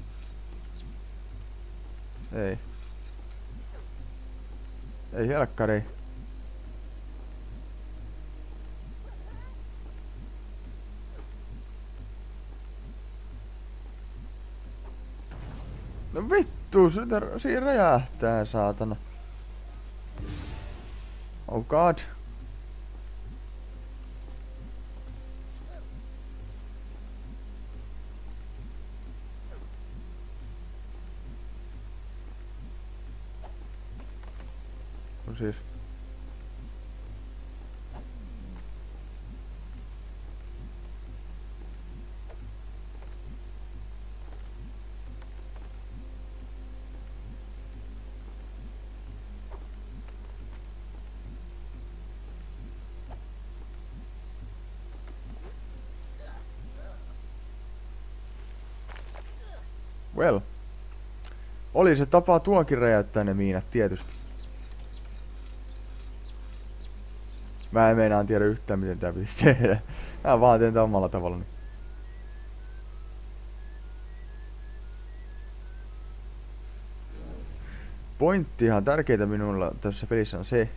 Ei. Ei helkkari. No vittu, se tar- siinä räjähtää, saatana. Oh god. No siis. Well. Oli se tapa tuokin räjäyttää ne miinat tietysti. Mä en meinaan tiedä yhtään miten tää pitäisi tehdä. Mä vaan teen tän omalla tavallani. Pointtihan tärkeintä minulla tässä pelissä on se,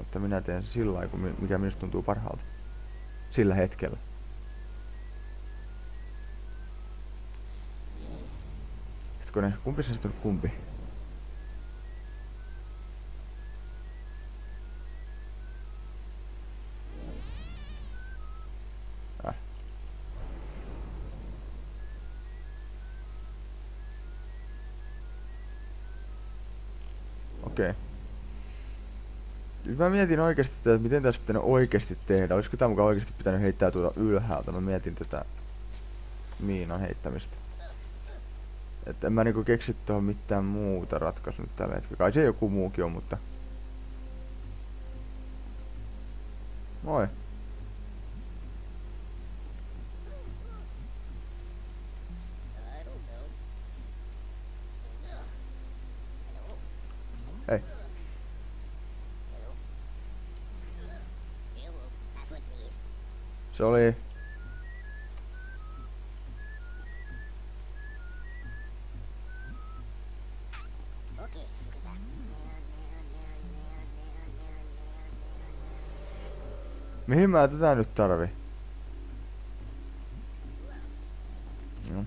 että minä teen sillä lailla, mikä minusta tuntuu parhaalta. Sillä hetkellä. Hetkonen, kumpi se sitten kumpi? Äh. Okei. Mä mietin oikeesti tätä, että miten tässä pitänyt oikeesti tehdä. Olisiko tää mukaan oikeesti pitänyt heittää tuota ylhäältä? Mä mietin tätä miinan heittämistä. Että en mä niinku keksi tuohon mitään muuta ratkaisua nyt tällä hetkellä. Kai se joku muukin on, mutta... Moi. Hei. Se oli... Mihin mä tätä nyt tarvi? No.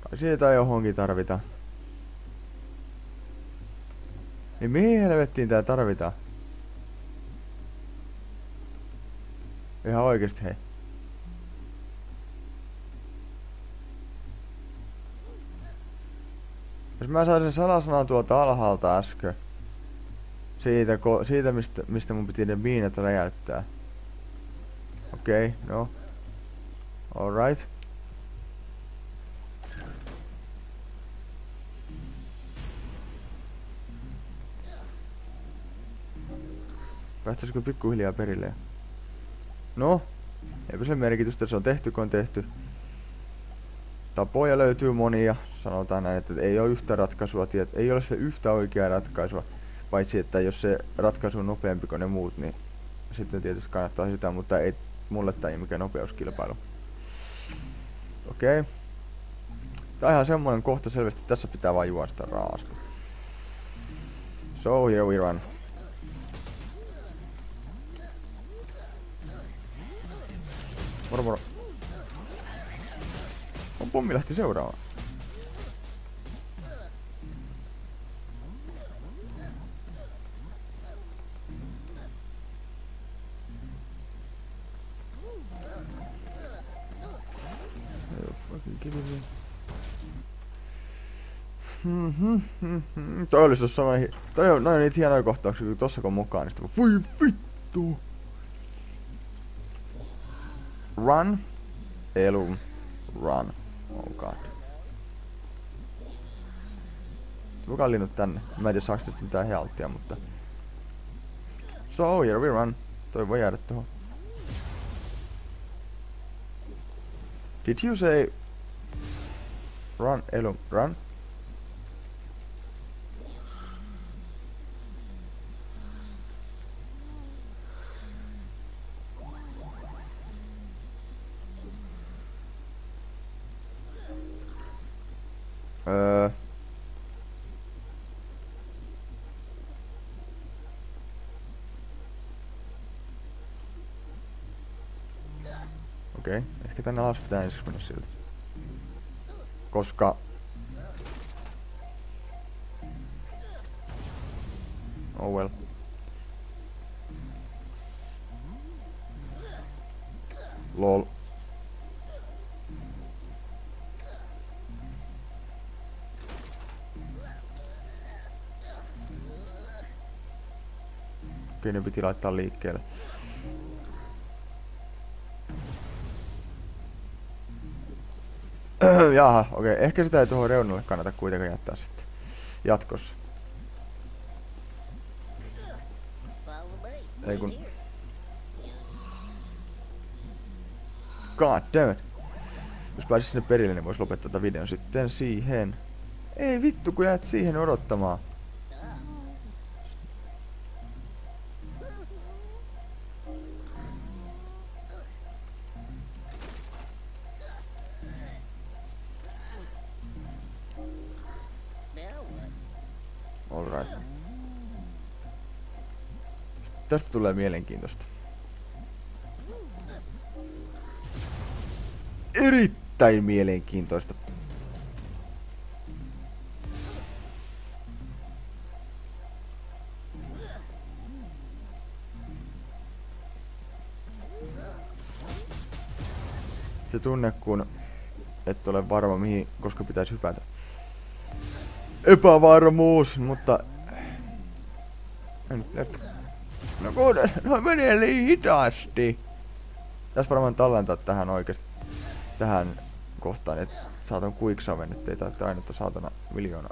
Kai siitä johonkin tarvitaan. Niin mihin helvettiin tää tarvitaan? Ihan oikeesti hei. Jos mä saisin sanasanan tuolta alhaalta äsken. Siitä, ko, siitä mistä, mistä mun piti ne miinat räjäyttää. Okei, okay, no. Alright. Päästäisikö pikkuhiljaa perille? No, eipä se merkitystä, se on tehty kun on tehty. Tapoja löytyy monia, sanotaan näin, että ei ole yhtä ratkaisua, tiet, ei ole se yhtä oikeaa ratkaisua. Paitsi, että jos se ratkaisu on nopeampi kuin ne muut, niin sitten tietysti kannattaa sitä, mutta ei mulle tää ei mikään nopeuskilpailu. Okei. Okay. Tää on ihan semmonen kohta selvästi, tässä pitää vaan juosta raasta. So here we run. Moro moro. On pommi lähti seuraamaan. Mhm, mhm. Toi olisi tossa noin, hi- toi on noin niitä hienoja kohtauksia, kun tossa kun mukaan, niin sitten voi vittu. Run. Elu. Run. Oh god. Kuka linnut tänne? Mä en tiedä saaks tästä mitään healttia, mutta... So, here we run. Toi voi jäädä tuohon. Did you say... Run, Elu, run? Öö... Okei, ehkä tänne alas pitää ensiksi mennä siltä. Koska... Oh well. Lol. Ne piti laittaa liikkeelle. Jaha, okei. Ehkä sitä ei tuohon reunalle kannata kuitenkaan jättää sitten. Jatkossa. Ei kun... God damn it. Jos pääsis sinne perille, niin vois lopettaa tätä videon sitten siihen. Ei vittu, kun jäät siihen odottamaan. Tästä tulee mielenkiintoista. Erittäin mielenkiintoista. Se tunne, kun et ole varma mihin, koska pitäisi hypätä epävarmuus, mutta En nyt. No kun, no menee liian hitaasti. Tässä varmaan tallentaa tähän oikeesti. Tähän kohtaan, että saatan quicksaven, ettei tarvitse aina saatana miljoona.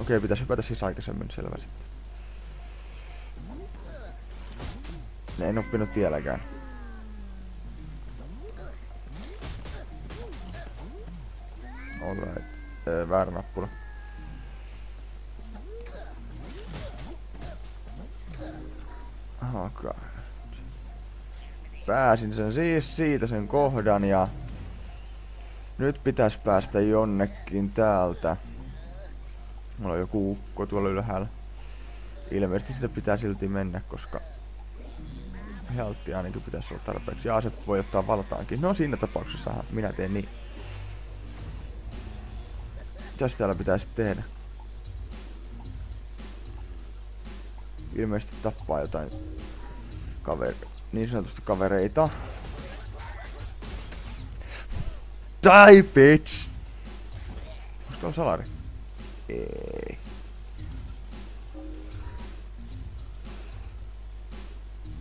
Okei, pitäisi hypätä siis aikaisemmin, selvä sitten. Ne en oppinut vieläkään. Alright. Öö, väärä nappula. Okay. Pääsin sen siis siitä sen kohdan ja nyt pitäisi päästä jonnekin täältä. Mulla on joku ukko tuolla ylhäällä. Ilmeisesti sinne pitää silti mennä, koska healttia ainakin pitäisi olla tarpeeksi. Ja se voi ottaa valtaankin. No siinä tapauksessa minä teen niin. Mitäs täällä pitäisi tehdä? Ilmeisesti tappaa jotain kaveri, niin sanotusti kavereita. Die bitch! Onko tuolla salari? Ei.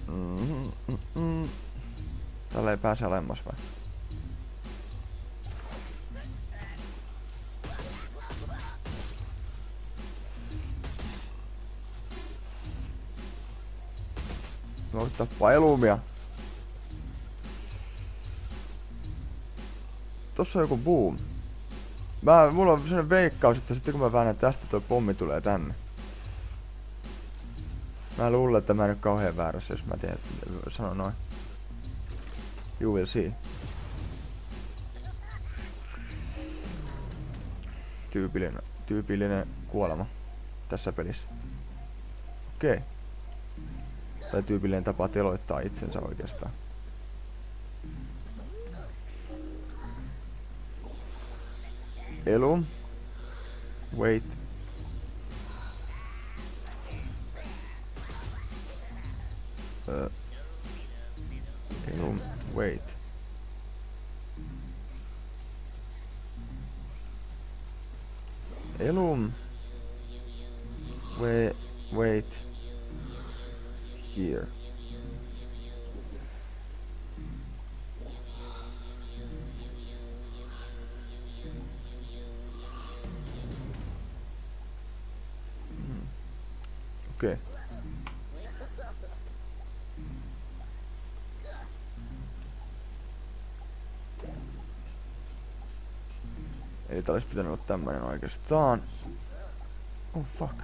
Mm, mm, mm. Tällä ei pääse alemmas vai? No tappaa elumia. Tossa on joku boom. Mä, mulla on sellainen veikkaus, että sitten kun mä väännän tästä, toi pommi tulee tänne. Mä luulen, että mä en ole kauhean väärässä, jos mä sanon noin. You will see. Tyypillinen, tyypillinen kuolema tässä pelissä. Okei. Okay. Tai tyypillinen tapa teloittaa itsensä oikeastaan. Elu. Wait. Uh, elu. Wait. Elum. Wait. Wait. Okei. Okay. Eli tää olisi pitänyt olla tämmönen oikeastaan. Oh fuck.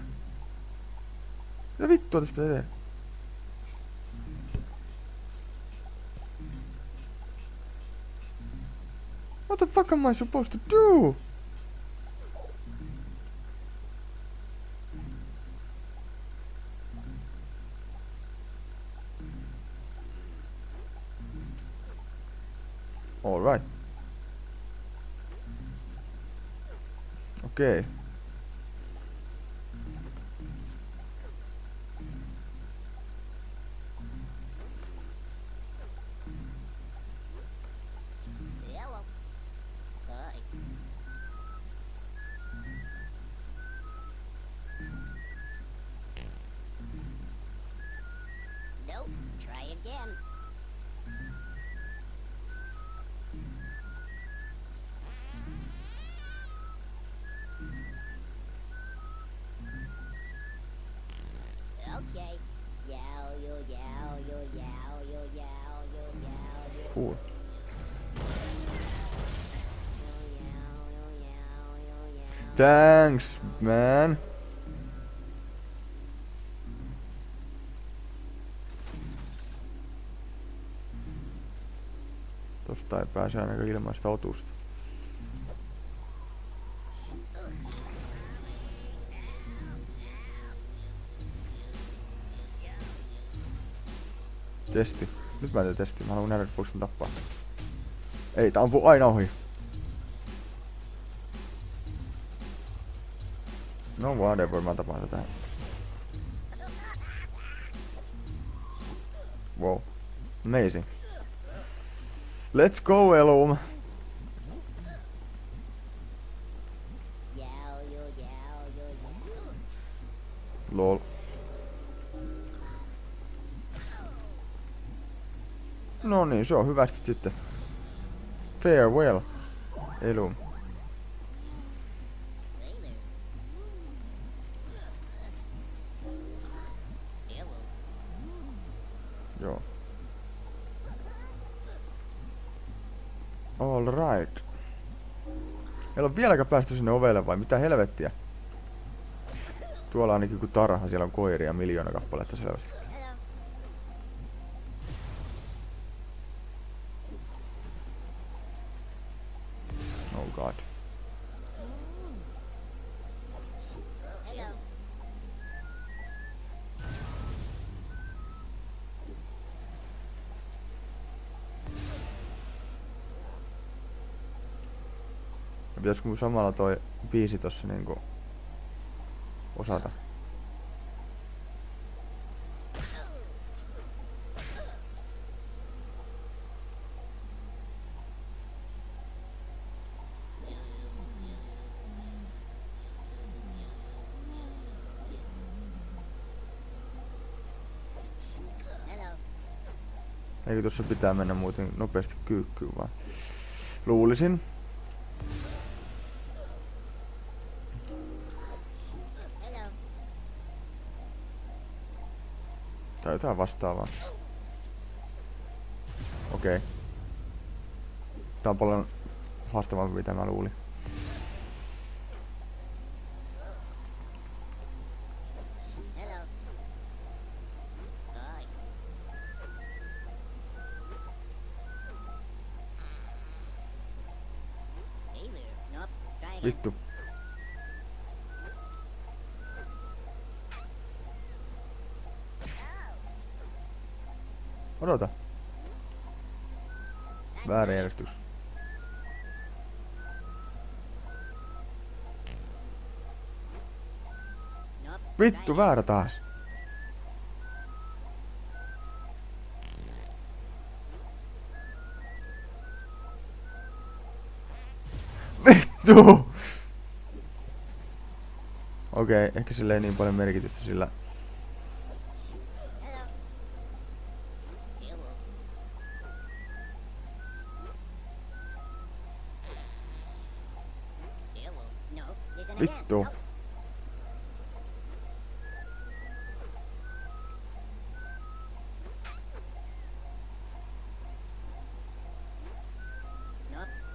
Mitä vittua tässä pitää tehdä? What the fuck am I supposed to do? Alright. Okay. Yo. Cool. Thanks, man. Tosta ei pääse ainakaan ilmaista otusta. Testi. Nyt mä teen testi. Mä haluan nähdä, voiko sen tappaa. Ei, tää ampuu aina ohi. No whatever, mä tapaan tähän. Wow. Amazing. Let's go, Elum. Niin, se on hyvästi sitten. Farewell. Elu. Hey there. Hello. Joo. All right. Ei ole vieläkään päästy sinne ovelle vai mitä helvettiä? Tuolla on ainakin kuin tarha, siellä on koiria miljoona kappaletta selvästi. Ja pitäisikö samalla toi biisi tossa niinku osata? Eikö tossa pitää mennä muuten nopeasti kyykkyyn vaan? Luulisin. Tai jotain vastaavaa. Okei. Okay. Tää on paljon haastavampi mitä mä luulin. Vittu. Odota. Väärä järjestys. Vittu, väärä taas. Vittu! Okei, ehkä sillä ei niin paljon merkitystä sillä. No. Vittu.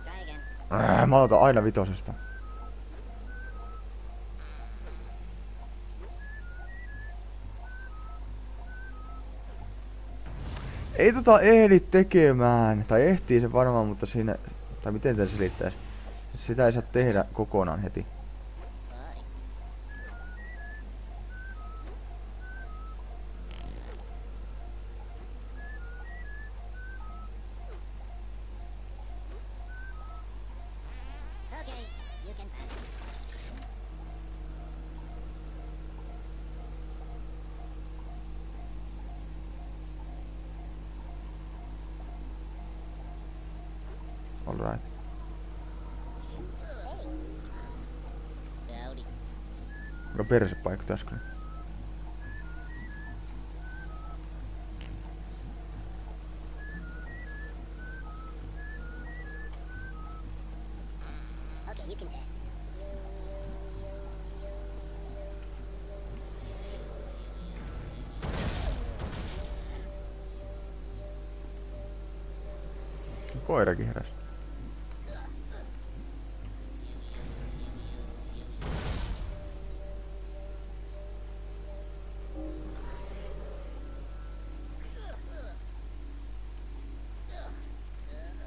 Again. Ää, mä aloitan aina vitosesta. Ei tota ehdi tekemään. Tai ehtii se varmaan, mutta siinä... Tai miten tän selittäis? Sitä ei saa tehdä kokonaan heti. Hi. Okay, you can pass. Alright. Howdy. No persepaikka pass. Koirakin heräs.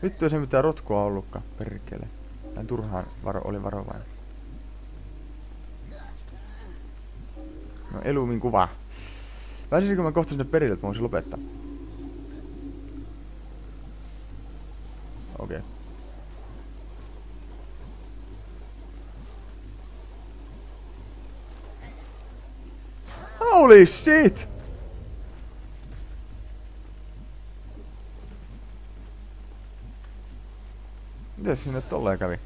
Vittu se mitään rotkoa ollutkaan, perkele. Hän turhaan varo, oli varovainen. No elumin kuva. Pääsisikö mä kohta sinne perille, että mä voisin lopettaa? Okei. Okay. Holy shit! miten sinne tolleen kävi?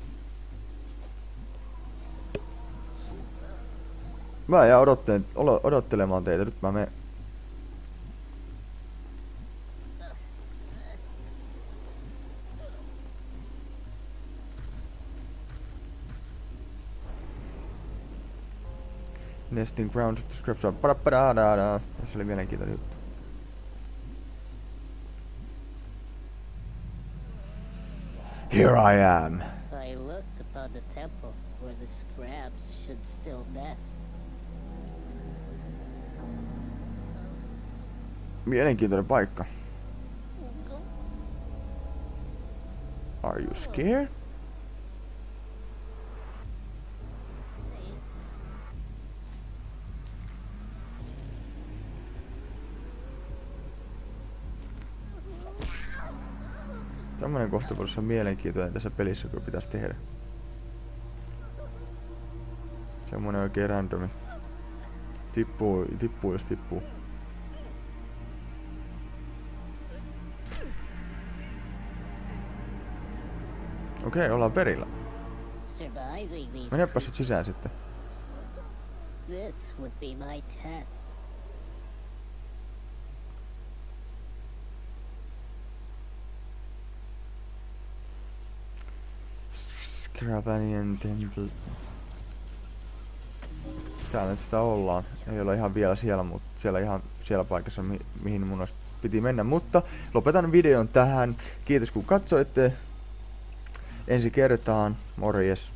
Mä jään odottelen, odottelemaan teitä. Nyt mä menen. Nesting Ground of the Scripture. Parapadadaa. Se oli mielenkiintoinen juttu. Here I am. I looked upon the temple where the scraps should still nest. Mielenkiintoinen paikka. Are you scared? Kohta voisi olla mielenkiintoinen tässä pelissä, kun pitäisi tehdä. Semmonen oikein randomi. Tippuu, tippuu jos tippuu. Okei, okay, ollaan perillä. Menepä sit sisään sitten. This would be my test. Scravanian Temple. Täällä nyt sitä ollaan. Ei ole ihan vielä siellä, mutta siellä ihan siellä paikassa, mi- mihin mun olisi piti mennä. Mutta lopetan videon tähän. Kiitos kun katsoitte. Ensi kertaan. Morjes.